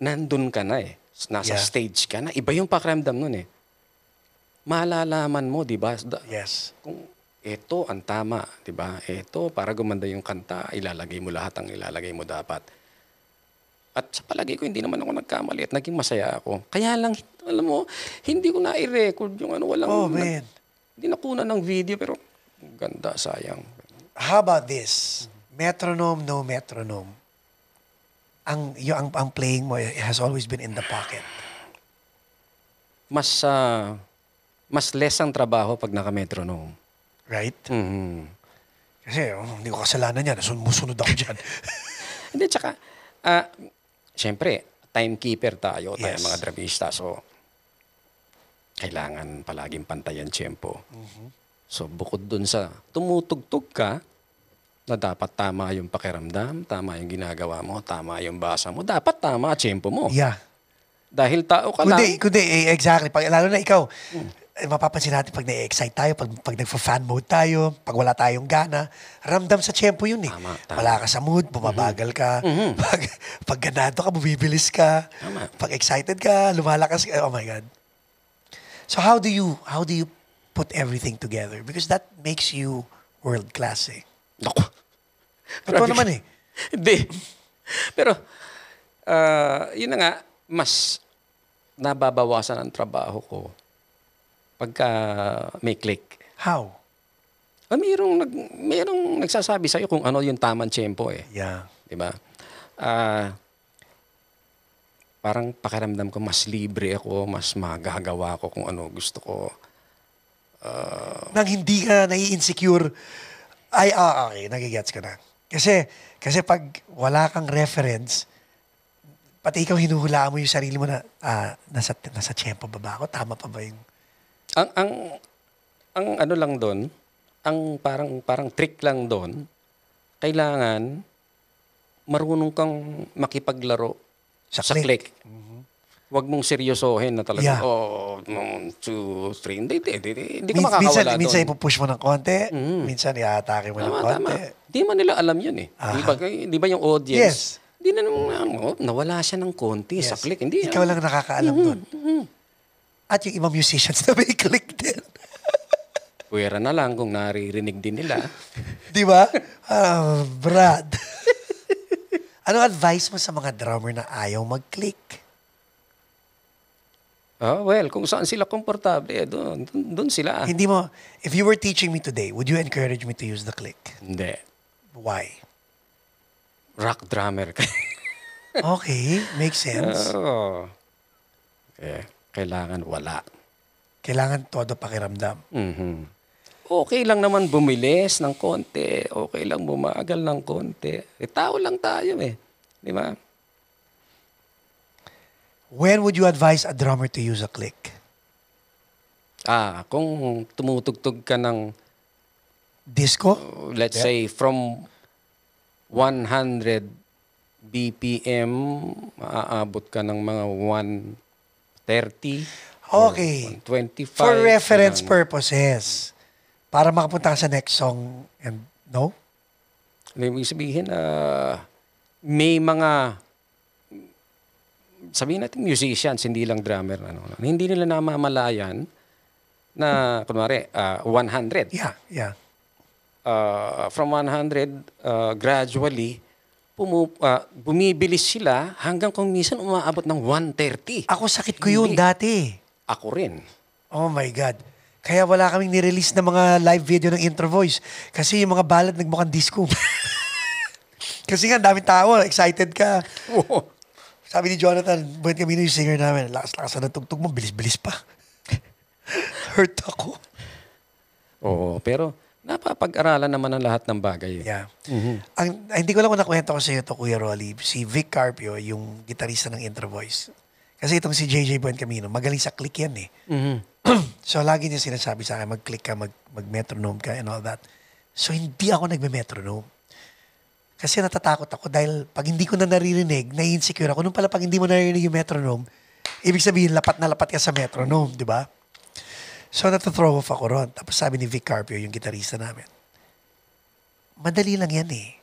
nandun ka na eh, nasa Yeah. stage ka na, iba yung pakiramdam nun eh. Malalaman mo, di ba? Yes. Kung ito ang tama, di ba? Ito, para gumanda yung kanta, ilalagay mo lahat ang ilalagay mo dapat. At sa palagi ko, hindi naman ako nagkamali at naging masaya ako. Kaya lang, alam mo, hindi ko na i-record yung ano, walang... Oh, man. Hindi nakunan ng video, pero ganda, sayang. How about this? Metronome, no metronome. Ang, yung, ang, ang playing mo has always been in the pocket. Mas, ah, mas less ang trabaho pag naka-metronome. Right? Mhm. Kasi oh, hindi ko kasalanan yan. Sumusunod ako dyan. Hindi, tsaka, ah, syempre, timekeeper tayo, tayo Yes. mga dramista. So, kailangan palaging pantayan tiyempo. So, bukod dun sa tumutugtog ka, na dapat tama yung pakiramdam, tama yung ginagawa mo, tama yung basa mo, dapat tama ang tiyempo mo. yeah. Dahil tao ka lang. Kundi, kundi, eh, exactly. Pag, lalo na ikaw, eh, mapapansin natin pag na-excite tayo, pag, pag nagfa-fan mode tayo, pag wala tayong gana, ramdam sa tiyempo yun eh. Tama, tama. Wala ka sa mood, bumabagal ka. Pag, pag ganado ka, bumibilis ka. Tama. Pag excited ka, lumalakas ka. Oh my God. So how do you, how do you put everything together? Because that makes you world class eh. Naku. Totoo Grabe. naman eh. Hindi. Pero, ah, yun na nga, mas nababawasan ang trabaho ko pagka may click. How? Ah, mayroong, nag, mayroong nagsasabi sa'yo kung ano yung tamang tiyempo eh. Yeah. Di ba? Ah, parang pakiramdam ko mas libre ako, mas magagawa ko kung ano gusto ko. nang hindi ka nai-insecure, ay, ah, okay, nagigets ka na. Kasi, kasi pag wala kang reference, pati ikaw hinuhulaan mo yung sarili mo na, ah, nasa, nasa tiyempo ba ba ako? Tama pa ba yung... Ang ang ang ano lang doon, ang parang parang trick lang doon, kailangan marunong kang makipaglaro Sa sa, click. click. Huwag mong seryosohin na talaga, Yeah. oh, one, two, three. Hindi, hindi, hindi, hindi ka Min- makakawala minsan, doon. minsan ipupush mo ng konti, Mm. minsan i-atake mo ng Tama, tama. konti. Di man nila alam yun eh. Di ba, di ba yung audience? Yes. Di na naman, ano, nawala siya ng konti sa Yes. click. Hindi, Ikaw lang nakakaalam doon. At yung ibang musicians na may click din. Pwera na lang kung naririnig din nila. Di ba? Ah, Brad. ano advice mo sa mga drummer na ayaw mag-click? Ah, well, kung saan sila komportable, eh, doon, doon, sila. Hindi mo, if you were teaching me today, would you encourage me to use the click? Hindi. Why? Rock drummer ka. Okay, makes sense. Oo. Eh, kailangan wala. Kailangan todo pakiramdam. Mhm. Okay lang naman bumilis ng konti. Okay lang bumagal ng konti. Eh, tao lang tayo eh. Di ba? When would you advise a drummer to use a click? Ah, kung tumutugtog ka ng, Disco? let's say, from 100 BPM, maaabot ka ng mga 130. Okay. 125. For reference ganun. purposes. Para makapunta ka sa next song and no? Ibig sabihin, ah, may mga sabihin natin musicians, hindi lang drummer, ano, hindi nila namamalayan na, kunwari, ah, 100. Yeah, yeah. Ah, from 100, ah, gradually, pumu, ah, bumibilis sila hanggang kung minsan umaabot ng 130. Ako sakit ko yun Hindi. dati. Ako rin. Oh my God. Kaya wala kaming nirelease na mga live video ng intro voice. Kasi yung mga ballad nagmukhang disco. Kasi nga, daming tao. Excited ka. Oo. Sabi ni Jonathan, buhat kami yung singer namin. Lakas-lakas na tugtog mo, bilis-bilis pa. Hurt ako. Oo, pero napapag-aralan naman ang lahat ng bagay. eh. Yeah. Ang, ay, hindi ko lang kung nakwento ko sa iyo to, Kuya Rolly. Si Vic Carpio, yung gitarista ng intro voice. Kasi itong si JJ Buen Camino, magaling sa click yan eh. Mhm. so, lagi niya sinasabi sa akin, mag-click ka, mag, mag-metronome ka and all that. So, hindi ako nagme-metronome. Kasi natatakot ako dahil pag hindi ko na naririnig, nai-insecure ako. Nung pala pag hindi mo naririnig yung metronome, ibig sabihin, lapat na lapat ka sa metronome, di ba? So, natathrow off ako ron. Tapos sabi ni Vic Carpio, yung gitarista namin, madali lang yan eh.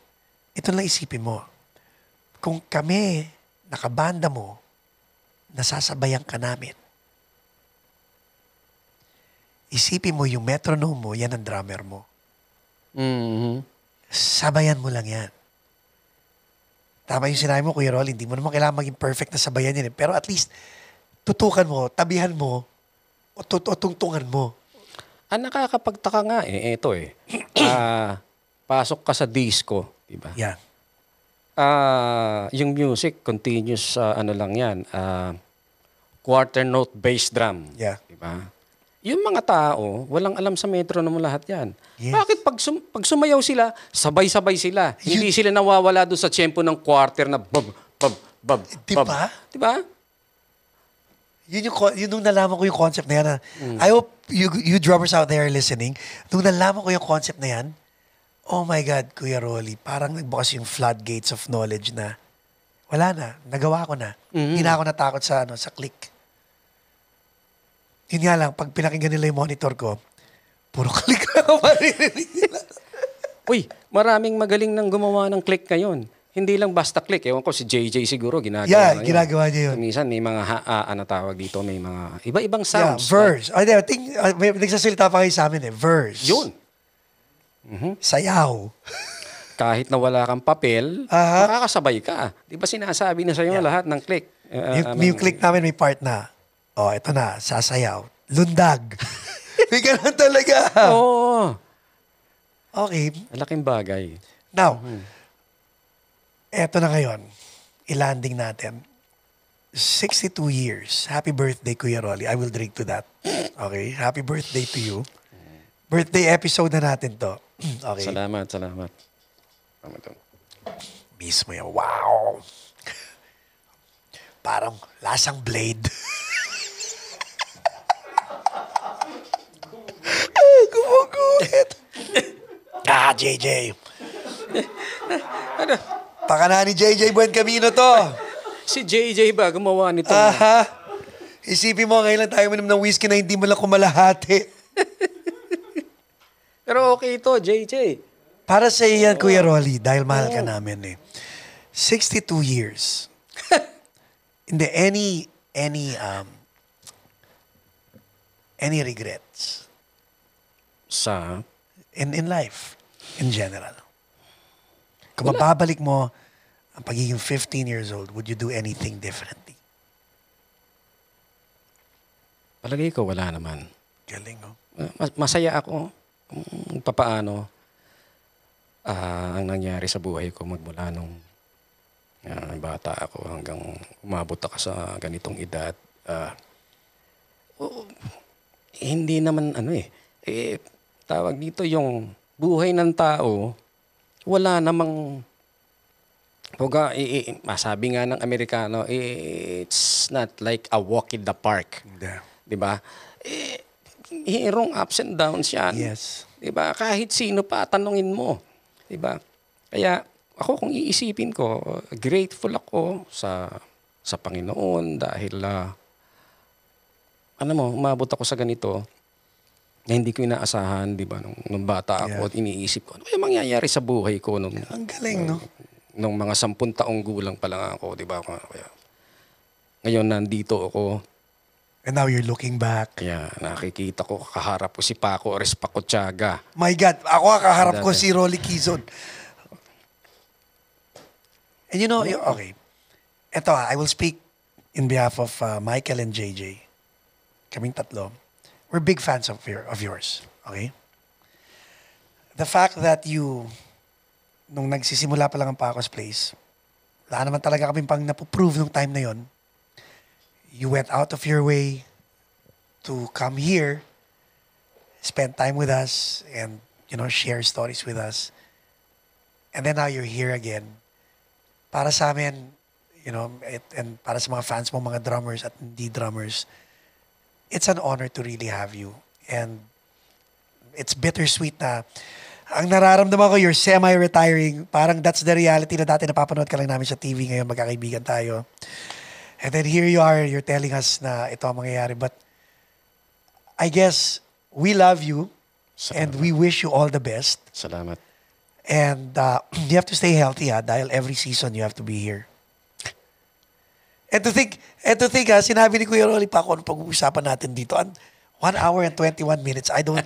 Ito lang isipin mo. Kung kami, nakabanda mo, nasasabayan ka namin, isipin mo yung metronome mo, yan ang drummer mo. Mhm. Sabayan mo lang yan. Tama yung sinabi mo, Kuya Rol, hindi mo naman kailangan maging perfect na sabayan yan. Eh. Pero at least, tutukan mo, tabihan mo, o, tut- o tungtungan mo. Ang nakakapagtaka nga eh, ito eh. Ah, pasok ka sa disco, di ba? Yan. Ah, yung music continuous sa ano lang 'yan, ah, quarter note bass drum, Yeah. di ba? Yung mga tao, walang alam sa metronome lahat 'yan. Yes. Bakit pag, sum- pag sumayaw sila, sabay-sabay sila. Hindi sila nawawala doon sa tempo ng quarter na bab bab bab. Di bab. ba? Di ba? Yun yung, yun nung nalaman ko yung concept na yan. ah. I hope you, you drummers out there are listening. Nung nalaman ko yung concept na yan, oh my God, Kuya Rolly, parang nagbukas yung floodgates of knowledge na wala na, nagawa ko na. Hindi na ako natakot sa, ano, sa click. Yun nga lang, pag pinakinggan nila yung monitor ko, puro click na ako maririnig nila. Uy, maraming magaling nang gumawa ng click ngayon. Hindi lang basta click. Ewan ko si JJ siguro ginagawa Yeah, yun. ginagawa niya yun. Minsan may mga, ha, ah, ano tawag dito, may mga iba-ibang Yeah, sounds. verse. Ay, I think, uh, may, nagsasalita pa kayo sa amin eh, verse. Yun. Sayaw. Kahit na wala kang papel, Aha. makakasabay ka. Di ba sinasabi na sa'yo lahat ng click? Uh, yung, yung click namin may part na, oh, ito na, sasayaw. Lundag. may ganun talaga. Oo. Okay. Malaking bagay. Now, eto na ngayon. I-landing natin. 62 years. Happy birthday, Kuya Rolly. I will drink to that. Okay? Happy birthday to you. Birthday episode na natin to. Okay? Salamat, salamat. Tama to. Mismo yan. Wow! Parang lasang blade. Gumuguhit. ah, JJ. Ano? Pakana ni JJ Buen Camino to. Si JJ ba gumawa nito? Aha. Isipin mo, kailan tayo minom ng whiskey na hindi mo lang kumalahati. Pero okay ito, JJ. Para sa iyo yan, Kuya Rolly, dahil mahal ka namin eh. 62 years. Hindi, any, any, um, any regrets? Sa, in in life in general? Kung mababalik mo ang pagiging 15 years old, would you do anything differently? palagay ko wala naman. Galing, oh. Mas- masaya ako kung papaano ah, ang nangyari sa buhay ko magmula nung ah, bata ako hanggang umabot ako sa ganitong edad. Ah, oo, hindi naman ano eh, eh, tawag dito yung buhay ng tao, wala namang Puga, i- i- masabi nga ng Amerikano, it's not like a walk in the park. 'di ba? Eh, mayroong ups and downs 'yan. Yes. 'Di ba? Kahit sino pa tanungin mo, 'di ba? Kaya ako kung iisipin ko, grateful ako sa sa Panginoon dahil ah, ano mo, umabot ako sa ganito na hindi ko inaasahan, 'di ba? Nung, nung bata ako, at iniisip ko, ano yung mangyayari sa buhay ko nung Ang galing, no? nung mga sampun taong gulang pa lang ako, 'di ba? Kaya ngayon nandito ako, And now you're looking back. Kaya nakikita ko, kaharap ko si Paco Ores Pacochaga. My God, ako kaharap ko si Rolly Quezon. And you know, okay. Ito ah, I will speak in behalf of uh, Michael and JJ. Kaming tatlo. We're big fans of, your, of yours. Okay? The fact that you, nung nagsisimula pa lang ang Paco's Place, wala naman talaga kaming pang napoprove nung time na yon. You went out of your way to come here spend time with us and you know share stories with us and then now you're here again para sa amin you know it, and para sa mga fans mo mga drummers at hindi drummers it's an honor to really have you and it's bittersweet na ang nararamdaman ko you're semi-retiring parang that's the reality na dati napapanood ka lang namin sa TV ngayon magkakaibigan tayo and then here you are you're telling us na ito ang mangyayari but I guess we love you and we wish you all the best. Salamat. And uh, you have to stay healthy ha, dahil every season you have to be here. And to think, and think ha, sinabi ni Kuya Rolly pa kung ano pag-uusapan natin dito. And one hour and 21 minutes. I don't,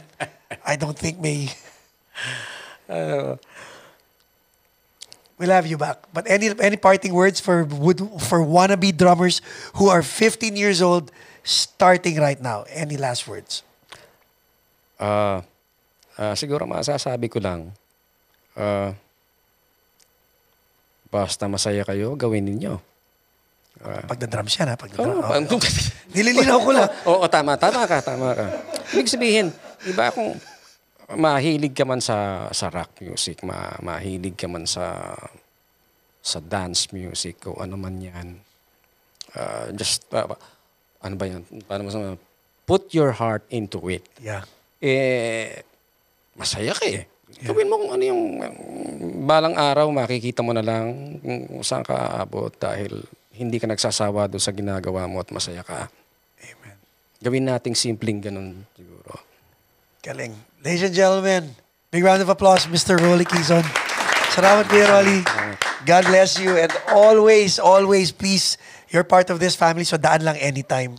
I don't think may... we love you back. But any any parting words for would for wannabe drummers who are 15 years old starting right now? Any last words? Ah, ah, siguro masasabi ko lang, ah, basta masaya kayo, gawin ninyo. Pagda-drums yan ha. Oh, Pagda-drums. pang- Nililinaw ko lang. Oo, tama, tama ka, tama ka. Ibig sabihin, iba kung mahilig ka man sa sa rock music, ma, mahilig ka man sa sa dance music o ano man yan. Ah, just, ah, ano ba yan? Paano mo sabihin? Put your heart into it. Yeah. eh, masaya ka eh. Gawin mo kung ano yung balang araw, makikita mo na lang kung saan ka aabot dahil hindi ka nagsasawa doon sa ginagawa mo at masaya ka. Amen. Gawin nating simpleng ganun siguro. Galing. Ladies and gentlemen, big round of applause, Mr. Rolly Quezon. Salamat, Kuya Rolly. God bless you. And always, always, please, you're part of this family, so daan lang anytime.